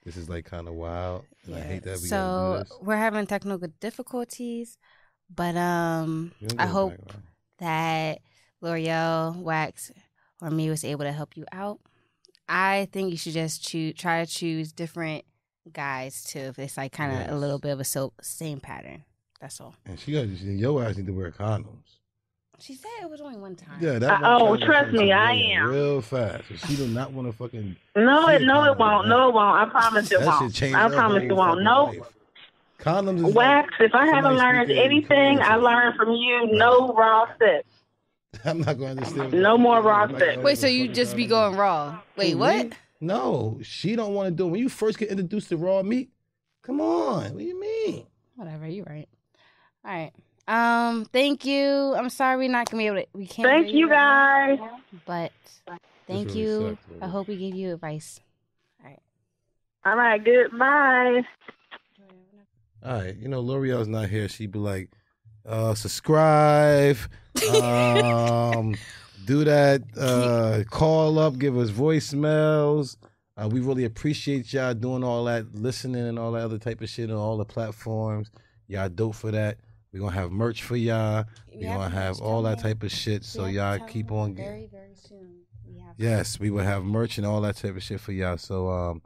this is like kind of wild, and I hate that we so we're having technical difficulties, but um, I hope that Lore'l, Wax, or me was able to help you out. I think you should just choose, try to choose different guys too. If it's like kind of a little bit of a so, same pattern. That's all. And she got your ass need to wear condoms. She said it was only one time. Yeah, that. Uh, oh, one trust me, I am. real fast. She do not want to fucking. No, it no, it won't. No, it won't. I promise it That won't. shit I her promise whole it won't. fucking No. life. Condoms is Wax, if I haven't learned anything, I learned from you. No raw sex. I'm not going to understand. No more raw sex. Wait, so you just be going raw? Wait, what? No, she don't want to do it. When you first get introduced to raw meat, come on. What do you mean? Whatever, you're right. All right. Um, thank you. I'm sorry we're not gonna be able to. We can't. Thank hear you, right guys. now, But thank really you. sucks, I hope we gave you advice. All right, goodbye. All right, you know Lore'l's not here. She'd be like, uh, subscribe, um, do that, uh, call up, give us voicemails. Uh, we really appreciate y'all doing all that, listening and all that other type of shit on all the platforms. Y'all dope for that. We're gonna have merch for y'all. We're gonna have all that type of shit. So y'all keep on getting. Very, very soon. We. Yes, we will have merch and all that type of shit for y'all. So, um,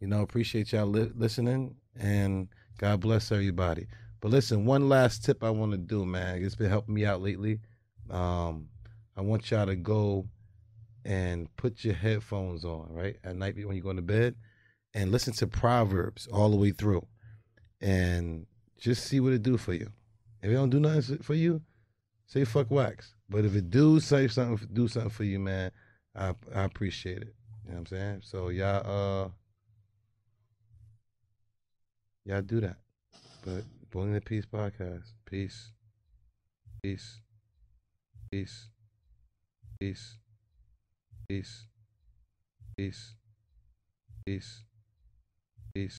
you know, appreciate y'all li- listening and God bless everybody. But listen, one last tip I want to do, man. It's been helping me out lately. Um, I want y'all to go and put your headphones on, right, at night when you're going to bed and listen to Proverbs all the way through and just see what it do for you. If it don't do nothing for you, say fuck wax. But if it do say something, do something for you, man, I I appreciate it. You know what I'm saying? So y'all uh y'all do that. But Bully and the Beast podcast. Peace. Peace. Peace. Peace. Peace. Peace. Peace.